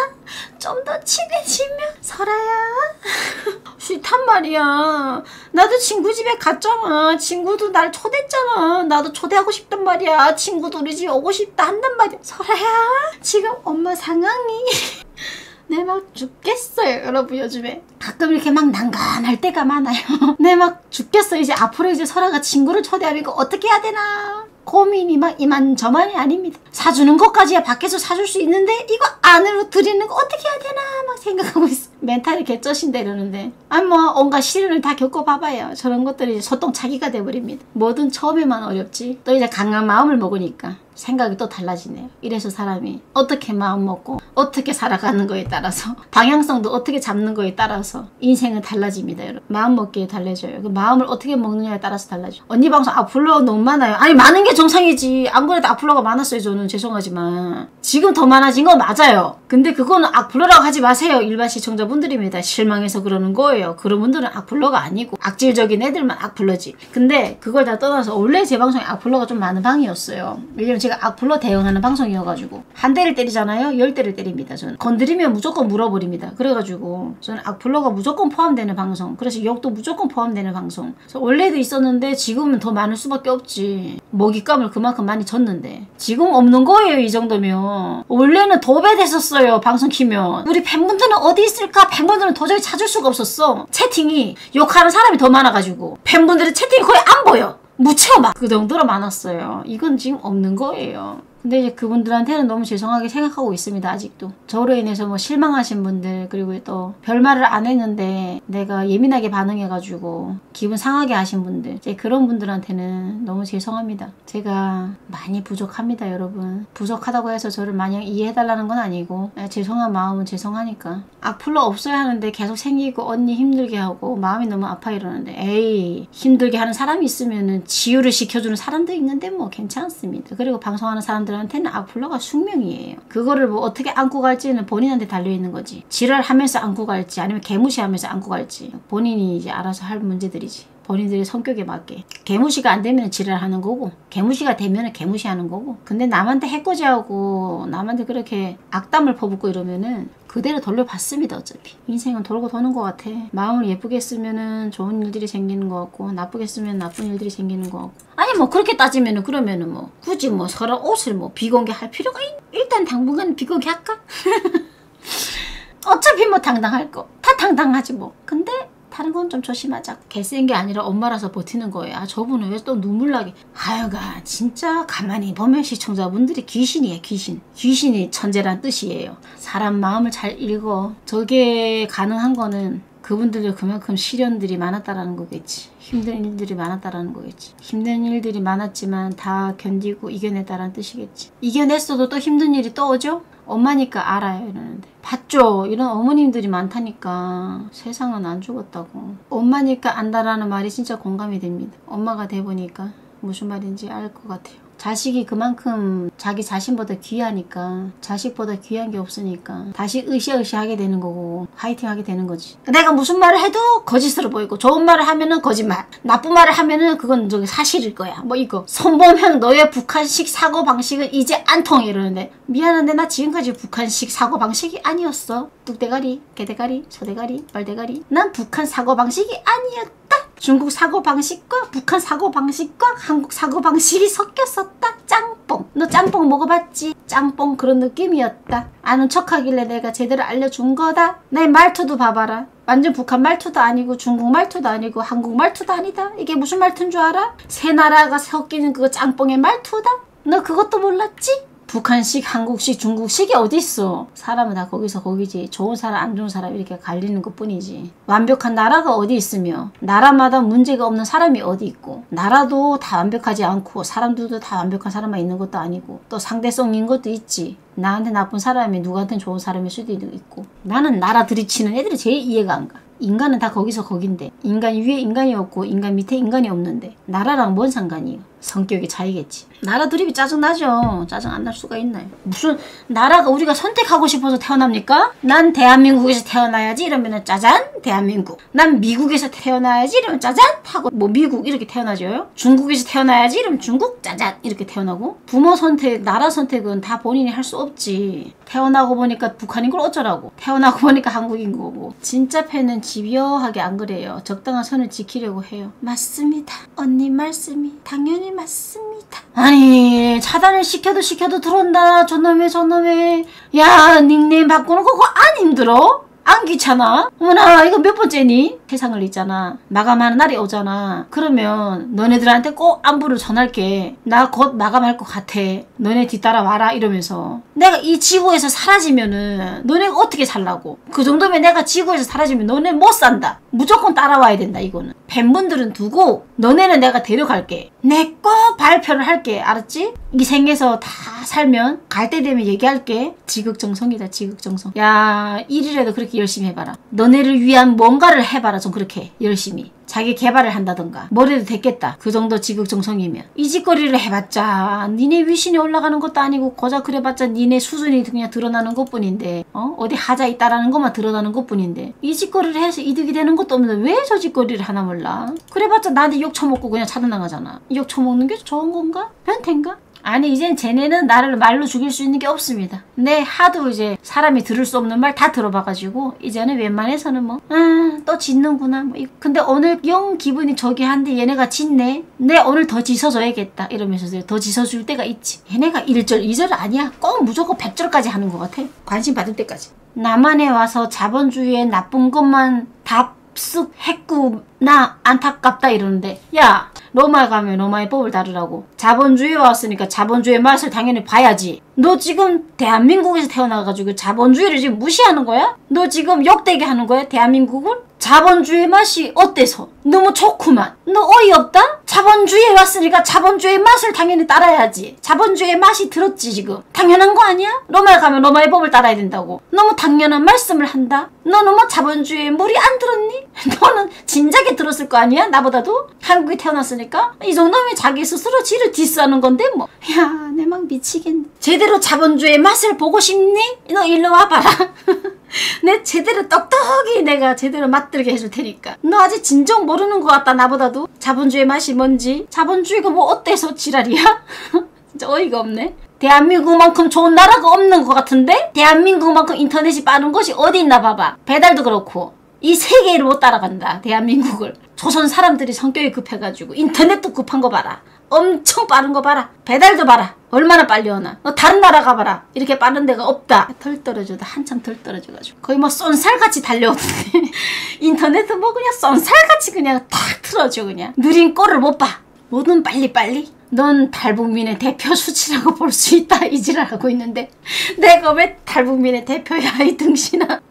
좀 더 친해지면 설아야. 싫단 말이야. 나도 친구 집에 갔잖아. 친구도 날 초대했잖아. 나도 초대하고 싶단 말이야. 친구도 우리 집 오고 싶다 한단 말이야. 설아야 지금 엄마 상황이 내 막 죽겠어요 여러분 요즘에. 가끔 이렇게 막 난감할 때가 많아요. 내 막 죽겠어 이제 앞으로 이제 설아가 친구를 초대하면 이거 어떻게 해야 되나 고민이 막 이만저만이 아닙니다. 사주는 것까지야 밖에서 사줄 수 있는데 이거 안으로 드리는 거 어떻게 해야 되나 막 생각하고 있어. 멘탈이 개쩌신데 이러는데 아뭐 온갖 시련을 다 겪어봐봐요. 저런 것들이 소똥차기가 돼버립니다. 뭐든 처음에만 어렵지 또 이제 강한 마음을 먹으니까 생각이 또 달라지네요. 이래서 사람이 어떻게 마음 먹고 어떻게 살아가는 거에 따라서 방향성도 어떻게 잡는 거에 따라서 인생은 달라집니다. 여러분. 마음 먹기에 달라져요. 그 마음을 어떻게 먹느냐에 따라서 달라져. 언니 방송 악플러 너무 많아요. 아니 많은 게 정상이지. 안 그래도 악플러가 많았어요. 저는 죄송하지만 지금 더 많아진 건 맞아요. 근데 그거는 악플러라고 하지 마세요. 일반 시청자분들입니다. 실망해서 그러는 거예요. 그런 분들은 악플러가 아니고 악질적인 애들만 악플러지. 근데 그걸 다 떠나서 원래 제 방송에 악플러가 좀 많은 방이었어요. 왜냐면 제가 악플러 대응하는 방송이어가지고 한 대를 때리잖아요. 열 대를 때립니다. 저는 건드리면 무조건 물어버립니다. 그래가지고 저는 악플러가 무조건 포함되는 방송. 그래서 욕도 무조건 포함되는 방송. 원래도 있었는데 지금은 더 많을 수밖에 없지. 먹잇감을 그만큼 많이 줬는데 지금 없는 거예요. 이 정도면 원래는 도배됐었어요. 방송 키면 우리 팬분들은 어디 있을까? 팬분들은 도저히 찾을 수가 없었어. 채팅이 욕하는 사람이 더 많아가지고 팬분들의 채팅이 거의 안 보여. 무채워 막그 정도로 많았어요. 이건 지금 없는 거예요. 근데 이제 그분들한테는 너무 죄송하게 생각하고 있습니다. 아직도. 저로 인해서 뭐 실망하신 분들 그리고 또 별말을 안 했는데 내가 예민하게 반응해가지고 기분 상하게 하신 분들 이제 그런 분들한테는 너무 죄송합니다. 제가 많이 부족합니다. 여러분. 부족하다고 해서 저를 마냥 이해해달라는 건 아니고 네, 죄송한 마음은 죄송하니까 악플러 없어야 하는데 계속 생기고 언니 힘들게 하고 마음이 너무 아파 이러는데 에이 힘들게 하는 사람이 있으면은 치유를 시켜주는 사람도 있는데 뭐 괜찮습니다. 그리고 방송하는 사람들 사람들한테는 악플러가 숙명이에요. 그거를 뭐 어떻게 안고 갈지는 본인한테 달려있는 거지. 지랄하면서 안고 갈지 아니면 개무시하면서 안고 갈지 본인이 이제 알아서 할 문제들이지. 본인들의 성격에 맞게. 개무시가 안 되면 지랄하는 거고 개무시가 되면 개무시하는 거고. 근데 남한테 해코지하고 남한테 그렇게 악담을 퍼붓고 이러면은 그대로 돌려받습니다 어차피. 인생은 돌고 도는 것 같아. 마음을 예쁘게 쓰면은 좋은 일들이 생기는 것 같고 나쁘게 쓰면 나쁜 일들이 생기는 것 같고. 아니 뭐 그렇게 따지면은 그러면은 뭐 굳이 뭐 서로 옷을 뭐 비공개할 필요가 있... 일단 당분간 비공개 할까? 어차피 뭐 당당할 거. 다 당당하지 뭐. 근데 다른 건 좀 조심하자. 개센 게 아니라 엄마라서 버티는 거예요. 아, 저분은 왜 또 눈물 나게. 하여가 진짜 가만히 보면 시청자분들이 귀신이에요. 귀신. 귀신이 천재란 뜻이에요. 사람 마음을 잘 읽어. 저게 가능한 거는 그분들도 그만큼 시련들이 많았다라는 거겠지. 힘든 일들이 많았다라는 거겠지. 힘든 일들이 많았지만 다 견디고 이겨냈다라는 뜻이겠지. 이겨냈어도 또 힘든 일이 또 오죠? 엄마니까 알아요 이러는데 봤죠 이런 어머님들이 많다니까 세상은 안 죽었다고 엄마니까 안다라는 말이 진짜 공감이 됩니다 엄마가 돼보니까 무슨 말인지 알 것 같아요 자식이 그만큼 자기 자신보다 귀하니까 자식보다 귀한 게 없으니까 다시 으쌰으쌰 하게 되는 거고 화이팅 하게 되는 거지. 내가 무슨 말을 해도 거짓으로 보이고 좋은 말을 하면은 거짓말 나쁜 말을 하면은 그건 저기 사실일 거야. 뭐 이거. 손보면 너의 북한식 사고방식은 이제 안 통해 이러는데 미안한데 나 지금까지 북한식 사고방식이 아니었어. 뚝대가리 개대가리 소대가리 말대가리. 난 북한 사고방식이 아니었 다 중국 사고방식과 북한 사고방식과 한국 사고방식이 섞였었다. 짬뽕. 너 짬뽕 먹어봤지? 짬뽕 그런 느낌이었다. 아는 척하길래 내가 제대로 알려준 거다. 내 말투도 봐봐라. 완전 북한 말투도 아니고 중국 말투도 아니고 한국 말투도 아니다. 이게 무슨 말투인 줄 알아? 세 나라가 섞이는 그거 짬뽕의 말투다. 너 그것도 몰랐지? 북한식, 한국식, 중국식이 어딨어. 사람은 다 거기서 거기지. 좋은 사람, 안 좋은 사람 이렇게 갈리는 것 뿐이지. 완벽한 나라가 어디 있으며 나라마다 문제가 없는 사람이 어디 있고 나라도 다 완벽하지 않고 사람들도 다 완벽한 사람만 있는 것도 아니고 또 상대성인 것도 있지. 나한테 나쁜 사람이 누구한테는 좋은 사람일 수도 있고 나는 나라 들이치는 애들이 제일 이해가 안 가. 인간은 다 거기서 거긴데 인간 위에 인간이 없고 인간 밑에 인간이 없는데 나라랑 뭔 상관이에요? 성격이 차이겠지. 나라 드립이 짜증나죠. 짜증 안 날 수가 있나요? 무슨 나라가 우리가 선택하고 싶어서 태어납니까? 난 대한민국에서 태어나야지 이러면 짜잔 대한민국. 난 미국에서 태어나야지 이러면 짜잔 하고 뭐 미국 이렇게 태어나죠. 중국에서 태어나야지 이러면 중국 짜잔 이렇게 태어나고 부모 선택, 나라 선택은 다 본인이 할 수 없지. 태어나고 보니까 북한인 걸 어쩌라고. 태어나고 보니까 한국인 거고. 진짜 팬은 집요하게 안 그래요. 적당한 선을 지키려고 해요. 맞습니다. 언니 말씀이 당연히 맞습니다. 아니 차단을 시켜도 시켜도 들어온다. 저놈의 저놈의. 야 닉네임 바꾸는 거 그거 안 힘들어? 안 귀찮아? 어머나 이거 몇 번째니? 세상을 있잖아. 마감하는 날이 오잖아. 그러면 너네들한테 꼭 안부를 전할게. 나 곧 마감할 것 같아. 너네 뒤따라 와라 이러면서. 내가 이 지구에서 사라지면은 너네가 어떻게 살라고. 그 정도면 내가 지구에서 사라지면 너네 못 산다. 무조건 따라와야 된다 이거는. 팬분들은 두고 너네는 내가 데려갈게. 내 꼭 발표를 할게. 알았지? 이 생에서 다 살면 갈 때 되면 얘기할게. 지극정성이다 지극정성. 야 일이라도 그렇게 열심히 해봐라. 너네를 위한 뭔가를 해봐라 좀 그렇게 열심히. 자기 개발을 한다던가 뭐래도 됐겠다 그 정도 지극정성이면 이 짓거리를 해봤자 니네 위신이 올라가는 것도 아니고 고작 그래봤자 니네 수준이 그냥 드러나는 것뿐인데 어? 어디 하자 있다라는 것만 드러나는 것뿐인데 이 짓거리를 해서 이득이 되는 것도 없는데 왜 저 짓거리를 하나 몰라 그래봤자 나한테 욕 처먹고 그냥 차단당하잖아 욕 처먹는 게 좋은 건가? 변태인가? 아니 이젠 쟤네는 나를 말로 죽일 수 있는 게 없습니다. 내 하도 이제 사람이 들을 수 없는 말 다 들어봐가지고 이제는 웬만해서는 뭐 아또 짖는구나. 뭐 근데 오늘 영 기분이 저기 한데 얘네가 짖네. 내 오늘 더 짖어줘야겠다. 이러면서 더 짖어줄 때가 있지. 얘네가 1절 2절 아니야. 꼭 무조건 100절까지 하는 것 같아. 관심 받을 때까지. 남한에 와서 자본주의의 나쁜 것만 답습 했고 나. 안타깝다 이러는데. 야 로마 가면 로마의 법을 다루라고. 자본주의에 왔으니까 자본주의의 맛을 당연히 봐야지 너 지금 대한민국에서 태어나가지고 자본주의를 지금 무시하는 거야? 너 지금 역대게 하는 거야 대한민국을? 자본주의 맛이 어때서? 너무 좋구만. 너 어이없다? 자본주의에 왔으니까 자본주의 맛을 당연히 따라야지. 자본주의 맛이 들었지 지금. 당연한 거 아니야? 로마에 가면 로마의 법을 따라야 된다고. 너무 당연한 말씀을 한다. 너 너무 자본주의에 물이 안 들었니? 너는 진작에 들었을 거 아니야? 나보다도? 한국에 태어났으니까? 이 정도면 자기 스스로 지를 디스하는 건데 뭐. 야, 내 막 미치겠네. 제대 로 자본주의 맛을 보고 싶니? 너 일로 와봐라. 내 제대로 떡떡이 내가 제대로 맛들게 해줄 테니까. 너 아직 진정 모르는 것 같다 나보다도. 자본주의 맛이 뭔지. 자본주의가 뭐 어때서 지랄이야? 진짜 어이가 없네. 대한민국만큼 좋은 나라가 없는 것 같은데? 대한민국만큼 인터넷이 빠른 곳이 어디 있나 봐봐. 배달도 그렇고. 이 세계를 못 따라간다. 대한민국을. 조선 사람들이 성격이 급해가지고 인터넷도 급한 거 봐라. 엄청 빠른 거 봐라. 배달도 봐라. 얼마나 빨리 오나. 너 다른 나라 가봐라. 이렇게 빠른 데가 없다. 덜 떨어져도 한참 덜 떨어져가지고. 거의 뭐 쏜살같이 달려오는데. 인터넷은 뭐 그냥 쏜살같이 그냥 탁 틀어져 그냥. 느린 꼴을 못 봐. 뭐든 빨리빨리. 넌 탈북민의 대표 수치라고 볼 수 있다 이지랄 하고 있는데. 내가 왜 탈북민의 대표야 이 등신아.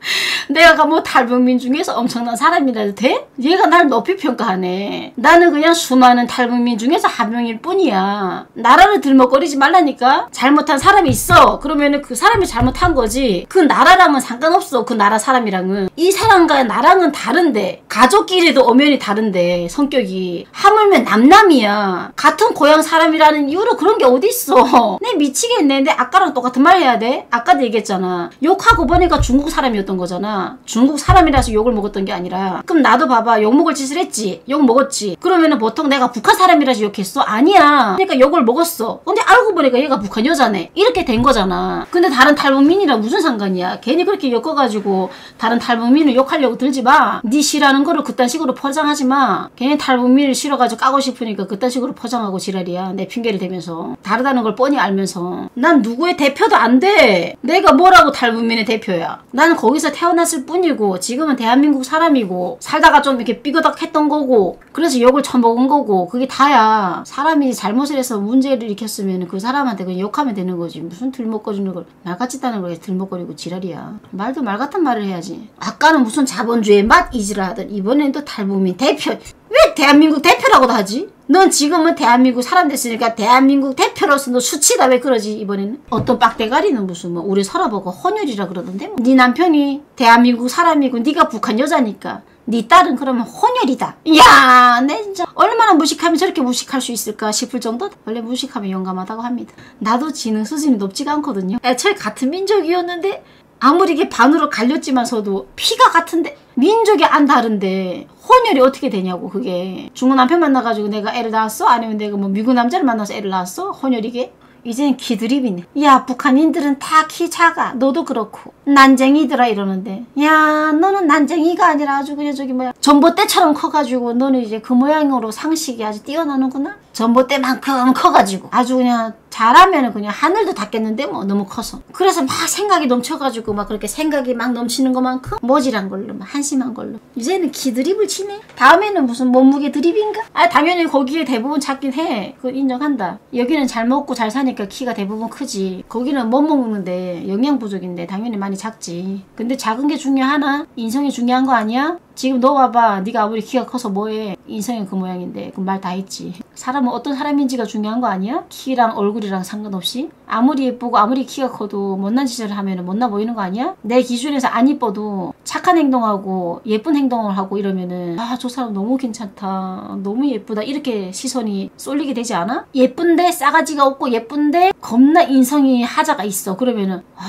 내가 뭐 탈북민 중에서 엄청난 사람이라도 돼? 얘가 날 높이 평가하네. 나는 그냥 수많은 탈북민 중에서 한 명일 뿐이야. 나라를 들먹거리지 말라니까. 잘못한 사람이 있어. 그러면은 그 사람이 잘못한 거지. 그 나라랑은 상관없어 그 나라 사람이랑은. 이 사람과 나랑은 다른데. 가족끼리도 엄연히 다른데 성격이. 하물며 남남이야. 같은 고향 사 람이라는 이유로 그런 게 어딨어. 내 미치겠네. 근데 아까랑 똑같은 말 해야 돼? 아까도 얘기했잖아. 욕하고 보니까 중국 사람이었던 거잖아. 중국 사람이라서 욕을 먹었던 게 아니라. 그럼 나도 봐봐. 욕 먹을 짓을 했지. 욕 먹었지. 그러면은 보통 내가 북한 사람이라서 욕했어? 아니야. 그러니까 욕을 먹었어. 근데 알고 보니까 얘가 북한 여자네. 이렇게 된 거잖아. 근데 다른 탈북민이랑 무슨 상관이야. 괜히 그렇게 엮어가지고 다른 탈북민을 욕하려고 들지 마. 네 싫어하는 거를 그딴 식으로 포장하지 마. 괜히 탈북민을 싫어가지고 까고 싶으니까 그딴 식으로 포장하고 지랄이 야. 거야. 내 핑계를 대면서. 다르다는 걸 뻔히 알면서. 난 누구의 대표도 안 돼. 내가 뭐라고 탈북민의 대표야. 나는 거기서 태어났을 뿐이고 지금은 대한민국 사람이고 살다가 좀 이렇게 삐그덕 했던 거고 그래서 욕을 처먹은 거고 그게 다야. 사람이 잘못을 해서 문제를 일으켰으면 그 사람한테 그냥 욕하면 되는 거지. 무슨 들먹거리는 걸 말같이 다는 걸 들먹거리고 지랄이야. 말도 말 같은 말을 해야지. 아까는 무슨 자본주의 맛 이지라 하던 이번엔 또 탈북민 대표. 왜 대한민국 대표라고도 하지? 넌 지금은 대한민국 사람 됐으니까 대한민국 대표로서 너 수치다 왜 그러지 이번에는? 어떤 빡대가리는 무슨 뭐 우리 서라보고 헌혈이라 그러던데 뭐. 네 남편이 대한민국 사람이고 네가 북한 여자니까 네 딸은 그러면 혼혈이다. 이야, 내 진짜 얼마나 무식하면 저렇게 무식할 수 있을까 싶을 정도? 원래 무식하면 용감하다고 합니다. 나도 지능 수준이 높지가 않거든요. 애초에 같은 민족이었는데 아무리 이게 반으로 갈렸지만서도 피가 같은데 민족이 안 다른데 혼혈이 어떻게 되냐고 그게 중국 남편 만나가지고 내가 애를 낳았어? 아니면 내가 뭐 미국 남자를 만나서 애를 낳았어? 혼혈이게? 이제는 기드립이네. 야 북한인들은 다 키 작아. 너도 그렇고. 난쟁이더라 이러는데. 야 너는 난쟁이가 아니라 아주 그냥 저기 뭐야 전봇대처럼 커가지고 너는 이제 그 모양으로 상식이 아주 뛰어나는구나. 전봇대만큼 커가지고 아주 그냥 잘하면은 그냥 하늘도 닿겠는데 뭐 너무 커서. 그래서 막 생각이 넘쳐가지고 막 그렇게 생각이 막 넘치는 것만큼 모질한 걸로 막 한심한 걸로. 이제는 기드립을 치네. 다음에는 무슨 몸무게 드립인가? 아 당연히 거기에 대부분 작긴 해. 그걸 인정한다. 여기는 잘 먹고 잘 사니까 키가 대부분 크지. 거기는 못 먹는데 영양 부족인데 당연히 많이 작지. 근데 작은 게 중요하나? 인성이 중요한 거 아니야? 지금 너 봐봐. 네가 아무리 키가 커서 뭐해? 인성이 그 모양인데. 그말다 했지. 사람은 어떤 사람인지가 중요한 거 아니야? 키랑 얼굴 이랑 상관없이 아무리 예쁘고 아무리 키가 커도 못난 짓을 하면 못나 보이는 거 아니야? 내 기준에서 안 이뻐도 착한 행동하고 예쁜 행동을 하고 이러면은 아 저 사람 너무 괜찮다 너무 예쁘다 이렇게 시선이 쏠리게 되지 않아? 예쁜데 싸가지가 없고 예쁜데 겁나 인성이 하자가 있어 그러면은 아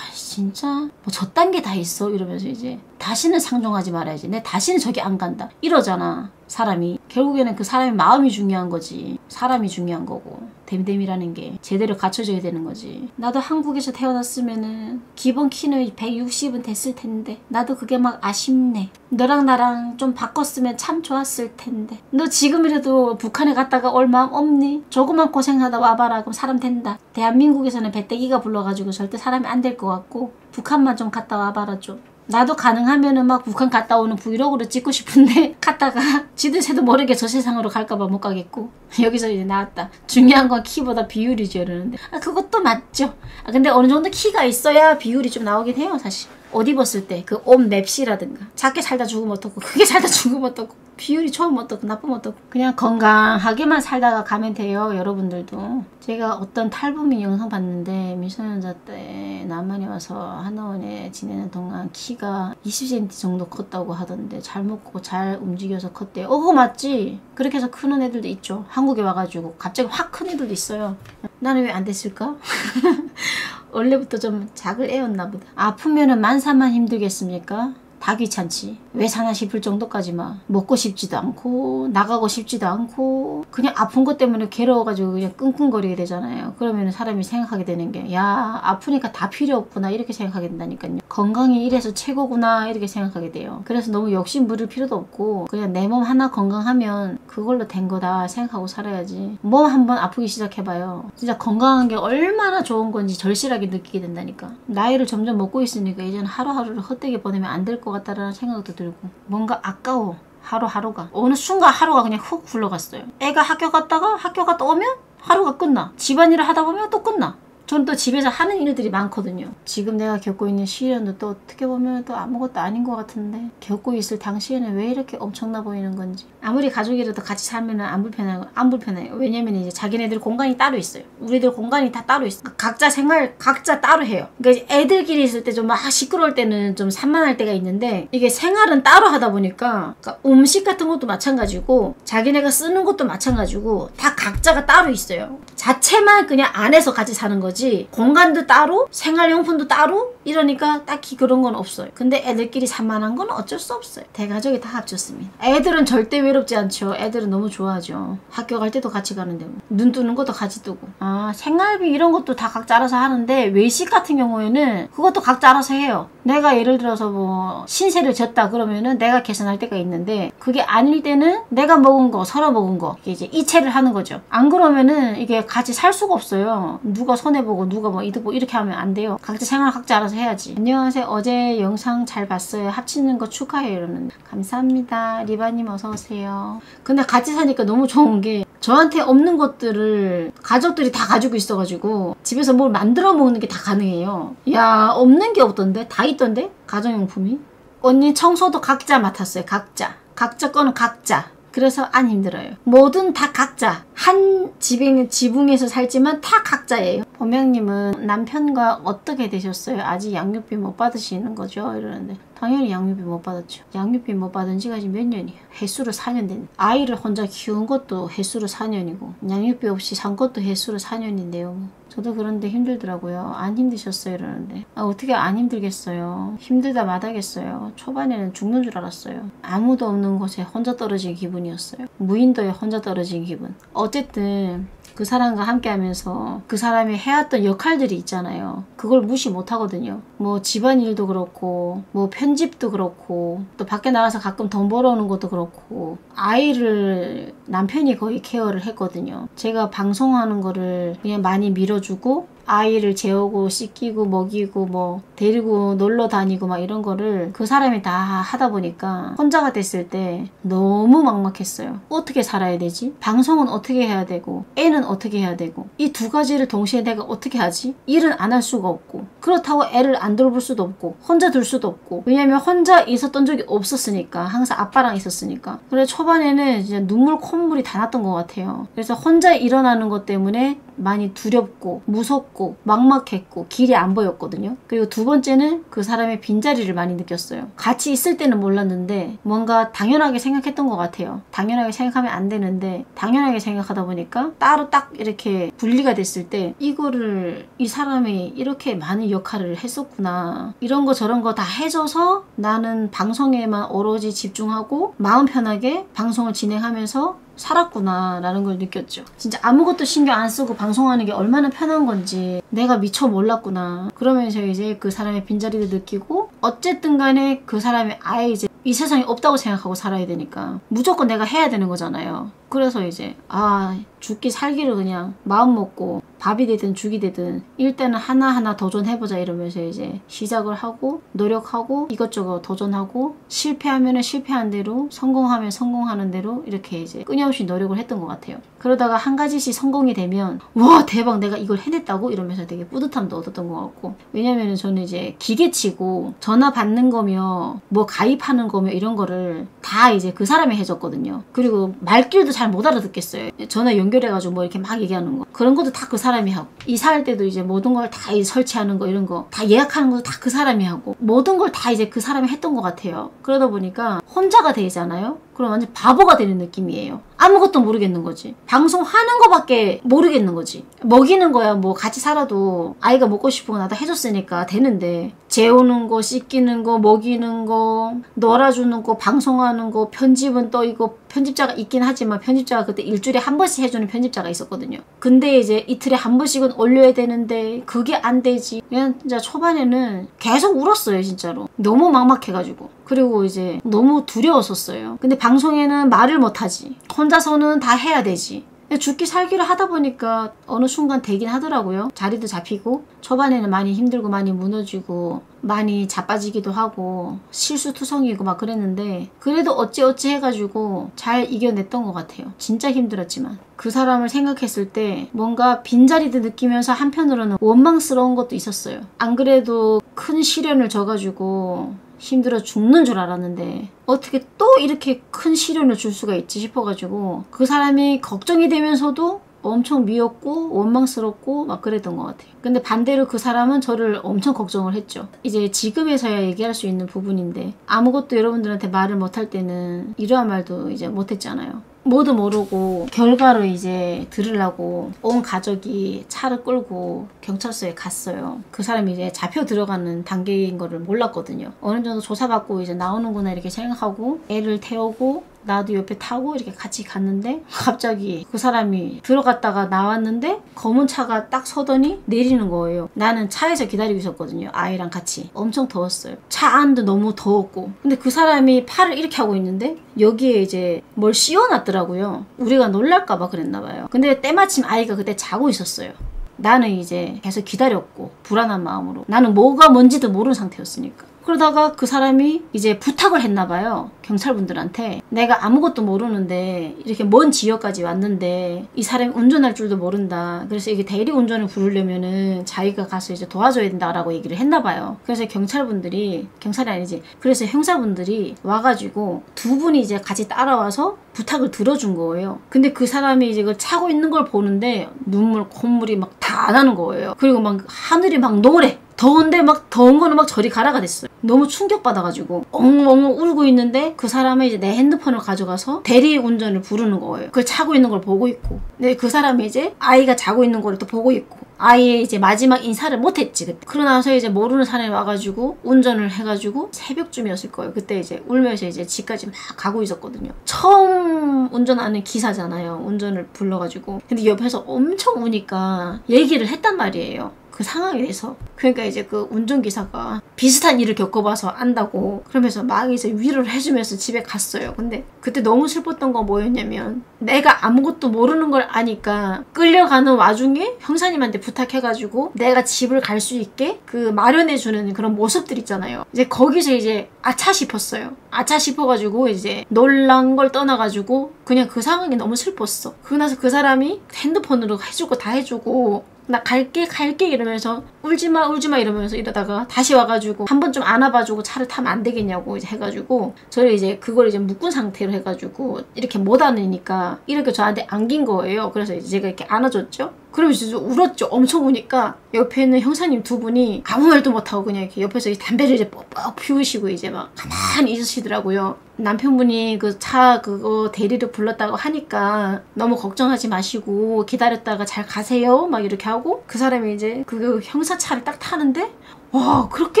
진짜 뭐 저딴 게 다 있어 이러면서 이제 다시는 상종하지 말아야지. 내 다시는 저기 안 간다. 이러잖아 사람이. 결국에는 그 사람의 마음이 중요한 거지. 사람이 중요한 거고. 댐댐이라는 게 제대로 갖춰져야 되는 거지. 나도 한국에서 태어났으면은 기본 키는 160은 됐을 텐데. 나도 그게 막 아쉽네. 너랑 나랑 좀 바꿨으면 참 좋았을 텐데. 너 지금이라도 북한에 갔다가 올 마음 없니? 조금만 고생하다 와봐라 그럼 사람 된다. 대한민국에서는 배때기가 불러가지고 절대 사람이 안 될 것 같고 북한만 좀 갔다 와봐라 좀 나도 가능하면은 막 북한 갔다 오는 브이로그를 찍고 싶은데 갔다가 지들 새도 모르게 저 세상으로 갈까봐 못 가겠고 여기서 이제 나왔다. 중요한 건 키보다 비율이죠 이러는데. 아 그것도 맞죠. 아 근데 어느 정도 키가 있어야 비율이 좀 나오긴 해요 사실 옷 입었을 때 그 옷 맵시라든가. 작게 살다 죽으면 어떻고 크게 살다 죽으면 어떻고 비율이 좋으면 어떻고 나쁘면 어떻고. 그냥 건강하게만 살다가 가면 돼요 여러분들도. 제가 어떤 탈북민 영상 봤는데 미소년자 때 남한에 와서 한의원에 지내는 동안 키가 20cm 정도 컸다고 하던데 잘 먹고 잘 움직여서 컸대요 어 맞지? 그렇게 해서 크는 애들도 있죠. 한국에 와가지고 갑자기 확 큰 애들도 있어요. 나는 왜 안 됐을까? 원래부터 좀 작을 애였나 보다. 아프면은 만사만 힘들겠습니까? 다 귀찮지. 왜 사나 싶을 정도까지만 먹고 싶지도 않고 나가고 싶지도 않고 그냥 아픈 것 때문에 괴로워가지고 그냥 끙끙거리게 되잖아요. 그러면 사람이 생각하게 되는 게 야 아프니까 다 필요 없구나 이렇게 생각하게 된다니까요. 건강이 이래서 최고구나 이렇게 생각하게 돼요. 그래서 너무 욕심 부릴 필요도 없고 그냥 내 몸 하나 건강하면 그걸로 된 거다 생각하고 살아야지. 몸 한번 아프기 시작해봐요. 진짜 건강한 게 얼마나 좋은 건지 절실하게 느끼게 된다니까. 나이를 점점 먹고 있으니까 이제는 하루하루를 헛되게 보내면 안 될 것 같 다라는 생각도 들고 뭔가 아까워. 하루하루가. 어느 순간 하루가 그냥 훅 굴러갔어요. 애가 학교 갔다가 학교 갔다 오면 하루가 끝나. 집안일을 하다 보면 또 끝나 저는 또 집에서 하는 일들이 많거든요. 지금 내가 겪고 있는 시련도 또 어떻게 보면 또 아무것도 아닌 것 같은데 겪고 있을 당시에는 왜 이렇게 엄청나 보이는 건지 아무리 가족이라도 같이 살면 안 불편하고 안 불편해요. 왜냐면 이제 자기네들 공간이 따로 있어요. 우리들 공간이 다 따로 있어. 각자 생활 각자 따로 해요. 그러니까 애들끼리 있을 때 좀 막 시끄러울 때는 좀 산만할 때가 있는데 이게 생활은 따로 하다 보니까 그러니까 음식 같은 것도 마찬가지고 자기네가 쓰는 것도 마찬가지고 다 각자가 따로 있어요. 자체만 그냥 안에서 같이 사는 거지. 거지. 공간도 따로 생활용품도 따로? 이러니까 딱히 그런 건 없어요. 근데 애들끼리 산만한 건 어쩔 수 없어요. 대가족이 다 합쳤습니다. 애들은 절대 외롭지 않죠. 애들은 너무 좋아하죠. 학교 갈 때도 같이 가는데 뭐. 눈 뜨는 것도 같이 뜨고. 아 생활비 이런 것도 다 각자 알아서 하는데 외식 같은 경우에는 그것도 각자 알아서 해요. 내가 예를 들어서 뭐 신세를 졌다 그러면은 내가 계산할 때가 있는데 그게 아닐 때는 내가 먹은 거 서로 먹은 거 이게 이제 이체를 하는 거죠. 안 그러면은 이게 같이 살 수가 없어요. 누가 손해 보고 누가 뭐 이득 보고 이렇게 하면 안 돼요. 각자 생활 각자 알아서 해야지. 안녕하세요. 어제 영상 잘 봤어요. 합치는 거 축하해요 이러는 감사합니다. 리바님 어서오세요. 근데 같이 사니까 너무 좋은 게 저한테 없는 것들을 가족들이 다 가지고 있어가지고 집에서 뭘 만들어 먹는 게 다 가능해요. 야 없는 게 없던데? 다 있던데? 가정용품이? 언니 청소도 각자 맡았어요. 각자. 각자 거는 각자 그래서 안 힘들어요 뭐든 다 각자 한 지붕, 지붕에서 살지만 다 각자예요 범양님은 남편과 어떻게 되셨어요? 아직 양육비 못 받으시는 거죠? 이러는데 당연히 양육비 못 받았죠. 양육비 못 받은 지가 지금 몇 년이에요. 횟수로 4년 된 아이를 혼자 키운 것도 횟수로 4년이고 양육비 없이 산 것도 횟수로 4년인데요. 저도 그런데 힘들더라고요. 안 힘드셨어요 이러는데 아, 어떻게 안 힘들겠어요. 힘들다 마다겠어요. 초반에는 죽는 줄 알았어요. 아무도 없는 곳에 혼자 떨어진 기분이었어요. 무인도에 혼자 떨어진 기분. 어쨌든 그 사람과 함께 하면서 그 사람이 해왔던 역할들이 있잖아요. 그걸 무시 못 하거든요. 뭐 집안일도 그렇고, 뭐 편집도 그렇고, 또 밖에 나가서 가끔 돈 벌어오는 것도 그렇고, 아이를 남편이 거의 케어를 했거든요. 제가 방송하는 거를 그냥 많이 밀어주고, 아이를 재우고 씻기고 먹이고 뭐 데리고 놀러 다니고 막 이런 거를 그 사람이 다 하다 보니까 혼자가 됐을 때 너무 막막했어요. 어떻게 살아야 되지? 방송은 어떻게 해야 되고 애는 어떻게 해야 되고 이 두 가지를 동시에 내가 어떻게 하지? 일은 안 할 수가 없고 그렇다고 애를 안 돌볼 수도 없고 혼자 둘 수도 없고 왜냐면 혼자 있었던 적이 없었으니까 항상 아빠랑 있었으니까 그래 초반에는 진짜 눈물 콧물이 다 났던 것 같아요. 그래서 혼자 일어나는 것 때문에 많이 두렵고 무섭고 막막했고 길이 안 보였거든요. 그리고 두 번째는 그 사람의 빈자리를 많이 느꼈어요. 같이 있을 때는 몰랐는데 뭔가 당연하게 생각했던 것 같아요. 당연하게 생각하면 안 되는데 당연하게 생각하다 보니까 따로 딱 이렇게 분리가 됐을 때 이거를 이 사람이 이렇게 많은 역할을 했었구나. 이런 거 저런 거 다 해줘서 나는 방송에만 오로지 집중하고 마음 편하게 방송을 진행하면서 살았구나라는 걸 느꼈죠. 진짜 아무것도 신경 안 쓰고 방송하는 게 얼마나 편한 건지 내가 미처 몰랐구나. 그러면서 이제 그 사람의 빈자리도 느끼고 어쨌든 간에 그 사람이 아예 이제 이 세상에 없다고 생각하고 살아야 되니까 무조건 내가 해야 되는 거잖아요. 그래서 이제 아 죽기 살기를 그냥 마음 먹고 밥이 되든 죽이 되든 일단은 하나하나 도전해보자 이러면서 이제 시작을 하고 노력하고 이것저것 도전하고 실패하면 실패한 대로 성공하면 성공하는 대로 이렇게 이제 끊임없이 노력을 했던 것 같아요. 그러다가 한 가지씩 성공이 되면 와 대박 내가 이걸 해냈다고 이러면서 되게 뿌듯함도 얻었던 것 같고 왜냐면은 저는 이제 기계치고 전화 받는 거며 뭐 가입하는 거며 이런 거를 다 이제 그 사람이 해줬거든요. 그리고 말귀도 잘못 알아듣겠어요. 전화 연결해가지고 뭐 이렇게 막 얘기하는 거 그런 것도 다 그 사람이 하고 이사할 때도 이제 모든 걸 다 설치하는 거 이런 거 다 예약하는 것도 다 그 사람이 하고 모든 걸 다 이제 그 사람이 했던 것 같아요. 그러다 보니까 혼자가 되잖아요. 그럼 완전 바보가 되는 느낌이에요. 아무것도 모르겠는 거지. 방송하는 거밖에 모르겠는 거지. 먹이는 거야 뭐 같이 살아도 아이가 먹고 싶은 거 나도 해줬으니까 되는데 재우는 거, 씻기는 거, 먹이는 거, 놀아주는 거, 방송하는 거, 편집은 또 이거 편집자가 있긴 하지만 편집자가 그때 일주일에 한 번씩 해주는 편집자가 있었거든요. 근데 이제 이틀에 한 번씩은 올려야 되는데 그게 안 되지. 그냥 진짜 초반에는 계속 울었어요 진짜로. 너무 막막해가지고. 그리고 이제 너무 두려웠었어요. 근데 방송에는 말을 못하지. 혼자서는 다 해야 되지. 죽기 살기를 하다 보니까 어느 순간 되긴 하더라고요. 자리도 잡히고 초반에는 많이 힘들고 많이 무너지고 많이 자빠지기도 하고 실수투성이고 막 그랬는데 그래도 어찌어찌 해가지고 잘 이겨냈던 것 같아요. 진짜 힘들었지만 그 사람을 생각했을 때 뭔가 빈자리도 느끼면서 한편으로는 원망스러운 것도 있었어요. 안 그래도 큰 시련을 져가지고 힘들어 죽는 줄 알았는데 어떻게 또 이렇게 큰 시련을 줄 수가 있지 싶어가지고 그 사람이 걱정이 되면서도 엄청 미웠고 원망스럽고 막 그랬던 것 같아요. 근데 반대로 그 사람은 저를 엄청 걱정을 했죠. 이제 지금에서야 얘기할 수 있는 부분인데 아무것도 여러분들한테 말을 못할 때는 이러한 말도 이제 못했잖아요. 모두 모르고 결과를 이제 들으려고 온 가족이 차를 끌고 경찰서에 갔어요. 그 사람이 이제 잡혀 들어가는 단계인 거를 몰랐거든요. 어느 정도 조사받고 이제 나오는구나 이렇게 생각하고 애를 태우고 나도 옆에 타고 이렇게 같이 갔는데 갑자기 그 사람이 들어갔다가 나왔는데 검은 차가 딱 서더니 내리는 거예요. 나는 차에서 기다리고 있었거든요. 아이랑 같이. 엄청 더웠어요. 차 안도 너무 더웠고. 근데 그 사람이 팔을 이렇게 하고 있는데 여기에 이제 뭘 씌워놨더라고요. 우리가 놀랄까봐 그랬나 봐요. 근데 때마침 아이가 그때 자고 있었어요. 나는 이제 계속 기다렸고 불안한 마음으로 나는 뭐가 뭔지도 모르는 상태였으니까 그러다가 그 사람이 이제 부탁을 했나 봐요. 경찰분들한테 내가 아무것도 모르는데 이렇게 먼 지역까지 왔는데 이 사람이 운전할 줄도 모른다. 그래서 이게 대리 운전을 부르려면은 자기가 가서 이제 도와줘야 된다라고 얘기를 했나 봐요. 그래서 경찰분들이 경찰이 아니지. 그래서 형사분들이 와가지고 두 분이 이제 같이 따라와서 부탁을 들어준 거예요. 근데 그 사람이 이제 그걸 차고 있는 걸 보는데 눈물, 콧물이 막 다 나는 거예요. 그리고 막 하늘이 막 노래. 더운데 막 더운 거는 막 저리 가라가 됐어요. 너무 충격받아가지고 엉엉 울고 있는데 그 사람이 이제 내 핸드폰을 가져가서 대리 운전을 부르는 거예요. 그걸 차고 있는 걸 보고 있고. 근데 그 사람이 이제 아이가 자고 있는 걸 또 보고 있고. 아이의 이제 마지막 인사를 못했지 그때. 그러고 나서 이제 모르는 사람이 와가지고 운전을 해가지고 새벽쯤이었을 거예요. 그때 이제 울면서 이제 집까지 막 가고 있었거든요. 처음 운전하는 기사잖아요. 운전을 불러가지고. 근데 옆에서 엄청 우니까 얘기를 했단 말이에요. 그 상황에 대해서. 그러니까 이제 그 운전기사가 비슷한 일을 겪어봐서 안다고 그러면서 막 이제 위로를 해주면서 집에 갔어요. 근데 그때 너무 슬펐던 건 뭐였냐면 내가 아무것도 모르는 걸 아니까 끌려가는 와중에 형사님한테 부탁해가지고 내가 집을 갈 수 있게 그 마련해주는 그런 모습들 있잖아요. 이제 거기서 이제 아차 싶었어요. 아차 싶어가지고 이제 놀란 걸 떠나가지고 그냥 그 상황이 너무 슬펐어. 그러고 나서 그 사람이 핸드폰으로 해주고 다 해주고 나 갈게 갈게 이러면서 울지마 울지마 이러면서 이러다가 다시 와가지고 한 번 좀 안아봐주고 차를 타면 안 되겠냐고 이제 해가지고 저를 이제 그걸 이제 묶은 상태로 해가지고 이렇게 못 안으니까 이렇게 저한테 안긴 거예요. 그래서 이제 제가 이렇게 안아줬죠. 그러면서 진짜 울었죠. 엄청 우니까 옆에 있는 형사님 두 분이 아무 말도 못하고 그냥 이렇게 옆에서 담배를 이제 뻑뻑 피우시고 이제 막 가만히 있으시더라고요. 남편분이 그 차 그거 대리를 불렀다고 하니까 너무 걱정하지 마시고 기다렸다가 잘 가세요. 막 이렇게 하고 그 사람이 이제 그 형사 차를 딱 타는데 와 그렇게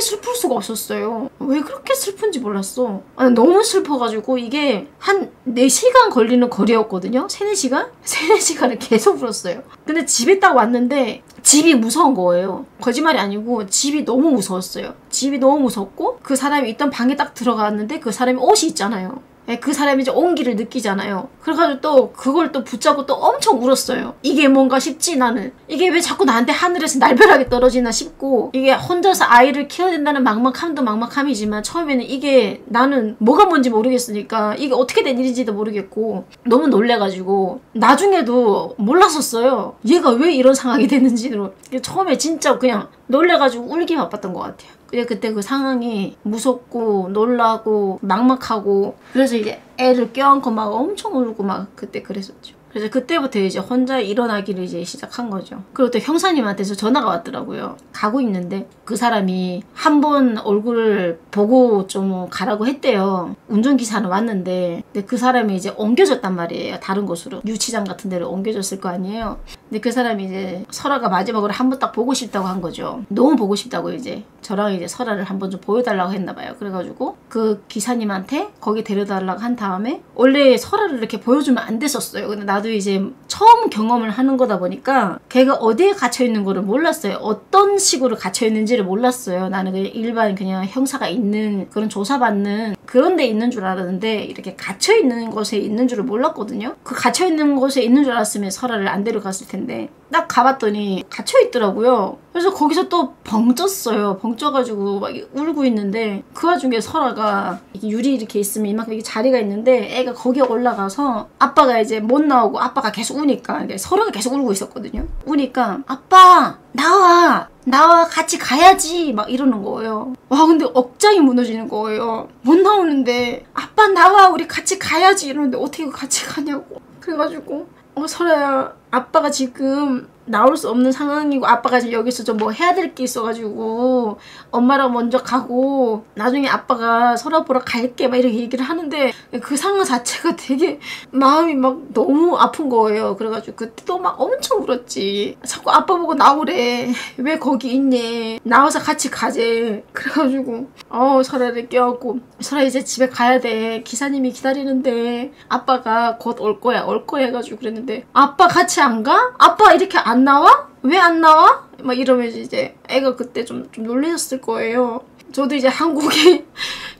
슬플 수가 없었어요 왜 그렇게 슬픈지 몰랐어 아니, 너무 슬퍼가지고 이게 한 4시간 걸리는 거리였거든요 3, 4시간? 3, 4시간을 계속 울었어요 근데 집에 딱 왔는데 집이 무서운 거예요. 거짓말이 아니고 집이 너무 무서웠어요. 집이 너무 무섭고 그 사람이 있던 방에 딱 들어갔는데 그 사람이 옷이 있잖아요. 예, 그 사람이 이제 온기를 느끼잖아요. 그래가지고 또 그걸 또 붙잡고 또 엄청 울었어요. 이게 뭔가 싶지 나는. 이게 왜 자꾸 나한테 하늘에서 날벼락이 떨어지나 싶고 이게 혼자서 아이를 키워야 된다는 막막함도 막막함이지만 처음에는 이게 나는 뭐가 뭔지 모르겠으니까 이게 어떻게 된 일인지도 모르겠고 너무 놀래가지고 나중에도 몰랐었어요. 얘가 왜 이런 상황이 됐는지를 처음에 진짜 그냥 놀래가지고 울기 바빴던 것 같아요. 근데 그때 그 상황이 무섭고 놀라고 막막하고 그래서 이제 애를 껴안고 막 엄청 울고 막 그때 그랬었죠. 그래서 그때부터 이제 혼자 일어나기를 이제 시작한 거죠. 그리고 또 형사님한테서 전화가 왔더라고요. 가고 있는데 그 사람이 한 번 얼굴을 보고 좀 가라고 했대요. 운전기사는 왔는데 근데 그 사람이 이제 옮겨졌단 말이에요. 다른 곳으로. 유치장 같은 데로 옮겨졌을 거 아니에요. 근데 그 사람이 이제 설아가 마지막으로 한 번 딱 보고 싶다고 한 거죠. 너무 보고 싶다고 이제 저랑 이제 설아를 한 번 좀 보여달라고 했나 봐요. 그래가지고 그 기사님한테 거기 데려달라고 한 다음에 원래 설아를 이렇게 보여주면 안 됐었어요. 근데 나도 이제 처음 경험을 하는 거다 보니까 걔가 어디에 갇혀 있는 거를 몰랐어요. 어떤 식으로 갇혀 있는지를 몰랐어요. 나는 그냥 일반 그냥 형사가 있는 그런 조사받는 그런 데 있는 줄 알았는데 이렇게 갇혀 있는 곳에 있는 줄을 몰랐거든요. 그 갇혀 있는 곳에 있는 줄 알았으면 설아를 안 데려갔을 텐데 딱 가봤더니 갇혀 있더라고요. 그래서 거기서 또 벙쪘어요. 벙쪄가지고 막 울고 있는데 그 와중에 설아가 유리 이렇게 있으면 이만큼 자리가 있는데 애가 거기에 올라가서 아빠가 이제 못 나오고 아빠가 계속 우니까 설아가 계속 울고 있었거든요. 우니까 아빠 나와 나와 같이 가야지 막 이러는 거예요. 와 근데 억장이 무너지는 거예요. 못 나오는데 아빠 나와 우리 같이 가야지 이러는데 어떻게 같이 가냐고. 그래가지고 어 설아야 아빠가 지금 나올 수 없는 상황이고 아빠가 지금 여기서 좀 뭐 해야 될 게 있어가지고 엄마랑 먼저 가고 나중에 아빠가 설아 보러 갈게 막 이렇게 얘기를 하는데 그 상황 자체가 되게 마음이 막 너무 아픈 거예요. 그래가지고 그때 또막 엄청 울었지. 자꾸 아빠 보고 나오래. 왜 거기 있니? 나와서 같이 가재. 그래가지고 어 설아를 껴안고 설아 이제 집에 가야 돼. 기사님이 기다리는데 아빠가 곧 올 거야 올 거야 해가지고 그랬는데 아빠 같이 안 가? 아빠 이렇게 안 나와? 왜 안 나와? 막 이러면서 이제 애가 그때 좀, 좀 놀라셨을 거예요. 저도 이제 한국에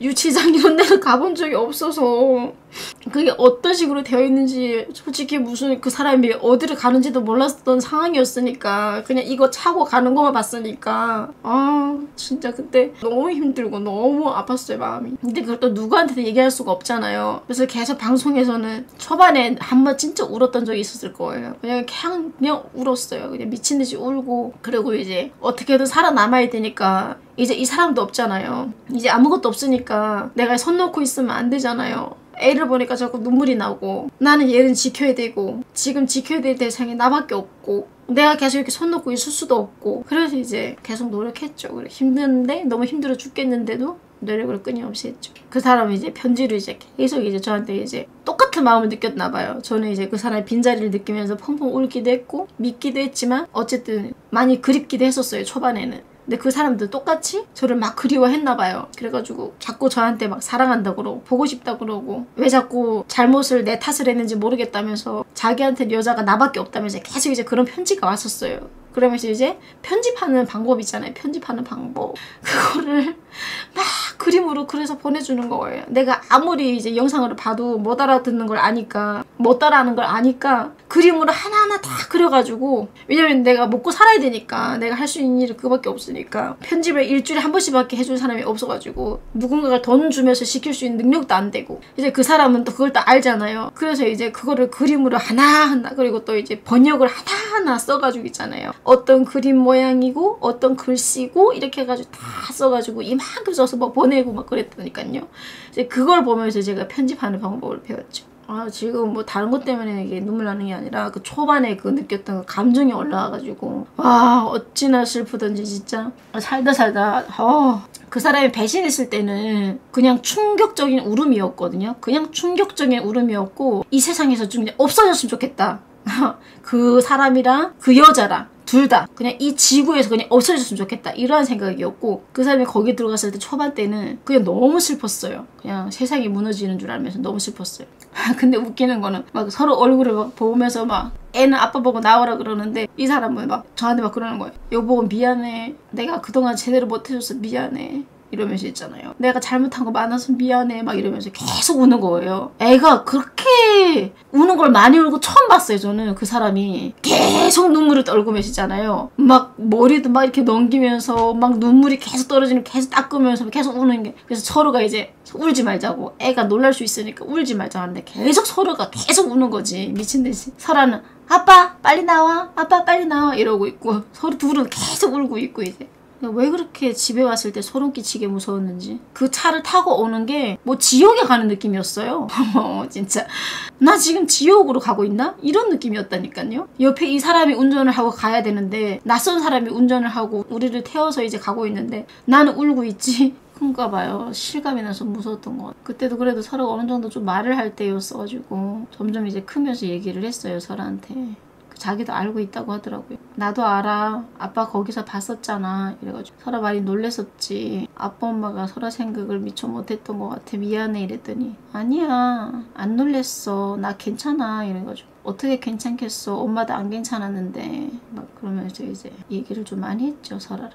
유치장 이런 데는 가본 적이 없어서 그게 어떤 식으로 되어 있는지 솔직히 무슨 그 사람이 어디를 가는지도 몰랐던 상황이었으니까 그냥 이거 차고 가는 것만 봤으니까. 아 진짜 그때 너무 힘들고 너무 아팠어요 마음이. 근데 그걸 또 누구한테도 얘기할 수가 없잖아요. 그래서 계속 방송에서는 초반에 한 번 진짜 울었던 적이 있었을 거예요. 그냥 그냥, 그냥 울었어요. 그냥 미친 듯이 울고 그리고 이제 어떻게든 살아남아야 되니까 이제 이 사람도 없잖아요. 이제 아무것도 없으니까 내가 손 놓고 있으면 안 되잖아요 애를 보니까 자꾸 눈물이 나고 나는 얘를 지켜야 되고 지금 지켜야 될 대상이 나밖에 없고 내가 계속 이렇게 손 놓고 있을 수도 없고 그래서 이제 계속 노력했죠 그래 힘든데 너무 힘들어 죽겠는데도 노력을 끊임없이 했죠. 그 사람이 이제 편지를 이제 계속 이제 저한테 이제 똑같은 마음을 느꼈나 봐요. 저는 이제 그 사람의 빈자리를 느끼면서 펑펑 울기도 했고 믿기도 했지만 어쨌든 많이 그립기도 했었어요. 초반에는. 근데 그 사람도 똑같이 저를 막 그리워했나 봐요. 그래가지고 자꾸 저한테 막 사랑한다 그러고 보고 싶다 그러고 왜 자꾸 잘못을 내 탓을 했는지 모르겠다면서 자기한테 여자가 나밖에 없다면서 계속 이제 그런 편지가 왔었어요. 그러면서 이제 편집하는 방법 있잖아요. 편집하는 방법. 그거를 막 그림으로 그래서 보내주는 거예요. 내가 아무리 이제 영상으로 봐도 못 알아듣는 걸 아니까 못 따라하는 걸 아니까 그림으로 하나하나 다 그려가지고 왜냐면 내가 먹고 살아야 되니까 내가 할 수 있는 일이 그거밖에 없으니까 편집을 일주일에 한 번씩밖에 해줄 사람이 없어가지고 누군가가 돈 주면서 시킬 수 있는 능력도 안 되고 이제 그 사람은 또 그걸 다 알잖아요. 그래서 이제 그거를 그림으로 하나하나 그리고 또 이제 번역을 하나하나 써가지고 있잖아요. 어떤 그림 모양이고 어떤 글씨고 이렇게 해가지고 다 써가지고 이만큼 써서 뭐 보내고 막 그랬다니까요. 이제 그걸 보면서 제가 편집하는 방법을 배웠죠. 아 지금 뭐 다른 것 때문에 이게 눈물 나는 게 아니라 그 초반에 그 느꼈던 그 감정이 올라와가지고 와 어찌나 슬프던지 진짜 살다 살다 어 그 사람이 배신했을 때는 그냥 충격적인 울음이었거든요 그냥 충격적인 울음이었고 이 세상에서 좀 없어졌으면 좋겠다 그 사람이랑 그 여자랑 둘 다. 그냥 이 지구에서 그냥 없어졌으면 좋겠다. 이러한 생각이었고 그 사람이 거기 들어갔을 때 초반 때는 그냥 너무 슬펐어요. 그냥 세상이 무너지는 줄 알면서 너무 슬펐어요. 근데 웃기는 거는 막 서로 얼굴을 막 보면서 막 애는 아빠 보고 나오라 그러는데 이 사람은 막 저한테 막 그러는 거예요. 여보 미안해. 내가 그동안 제대로 못해줘서 미안해 이러면서 있잖아요. 내가 잘못한 거 많아서 미안해. 막 이러면서 계속 우는 거예요. 애가 그렇게 우는 걸 많이 울고 처음 봤어요. 저는. 그 사람이. 계속 눈물을 떨구면서잖아요. 막 머리도 막 이렇게 넘기면서 막 눈물이 계속 떨어지는 계속 닦으면서 계속 우는 게. 그래서 서로가 이제 울지 말자고. 애가 놀랄 수 있으니까 울지 말자 하는데 계속 서로가 계속 우는 거지. 미친 듯이. 설아는 아빠 빨리 나와. 아빠 빨리 나와. 이러고 있고 서로 둘은 계속 울고 있고 이제 왜 그렇게 집에 왔을 때 소름 끼치게 무서웠는지 그 차를 타고 오는 게 뭐 지옥에 가는 느낌이었어요 어, 진짜 나 지금 지옥으로 가고 있나? 이런 느낌이었다니까요 옆에 이 사람이 운전을 하고 가야 되는데 낯선 사람이 운전을 하고 우리를 태워서 이제 가고 있는데 나는 울고 있지 그런가 봐요. 실감이 나서 무서웠던 것 같아요. 그때도 그래도 설아가 어느 정도 좀 말을 할 때였어가지고 점점 이제 크면서 얘기를 했어요, 설아한테. 자기도 알고 있다고 하더라고요. 나도 알아. 아빠 거기서 봤었잖아. 이래가지고 설아 많이 놀랬었지. 아빠 엄마가 설아 생각을 미처 못했던 것 같아. 미안해 이랬더니 아니야. 안 놀랬어. 나 괜찮아. 이래가지고 어떻게 괜찮겠어. 엄마도 안 괜찮았는데 막 그러면서 이제 얘기를 좀 많이 했죠 설아랑.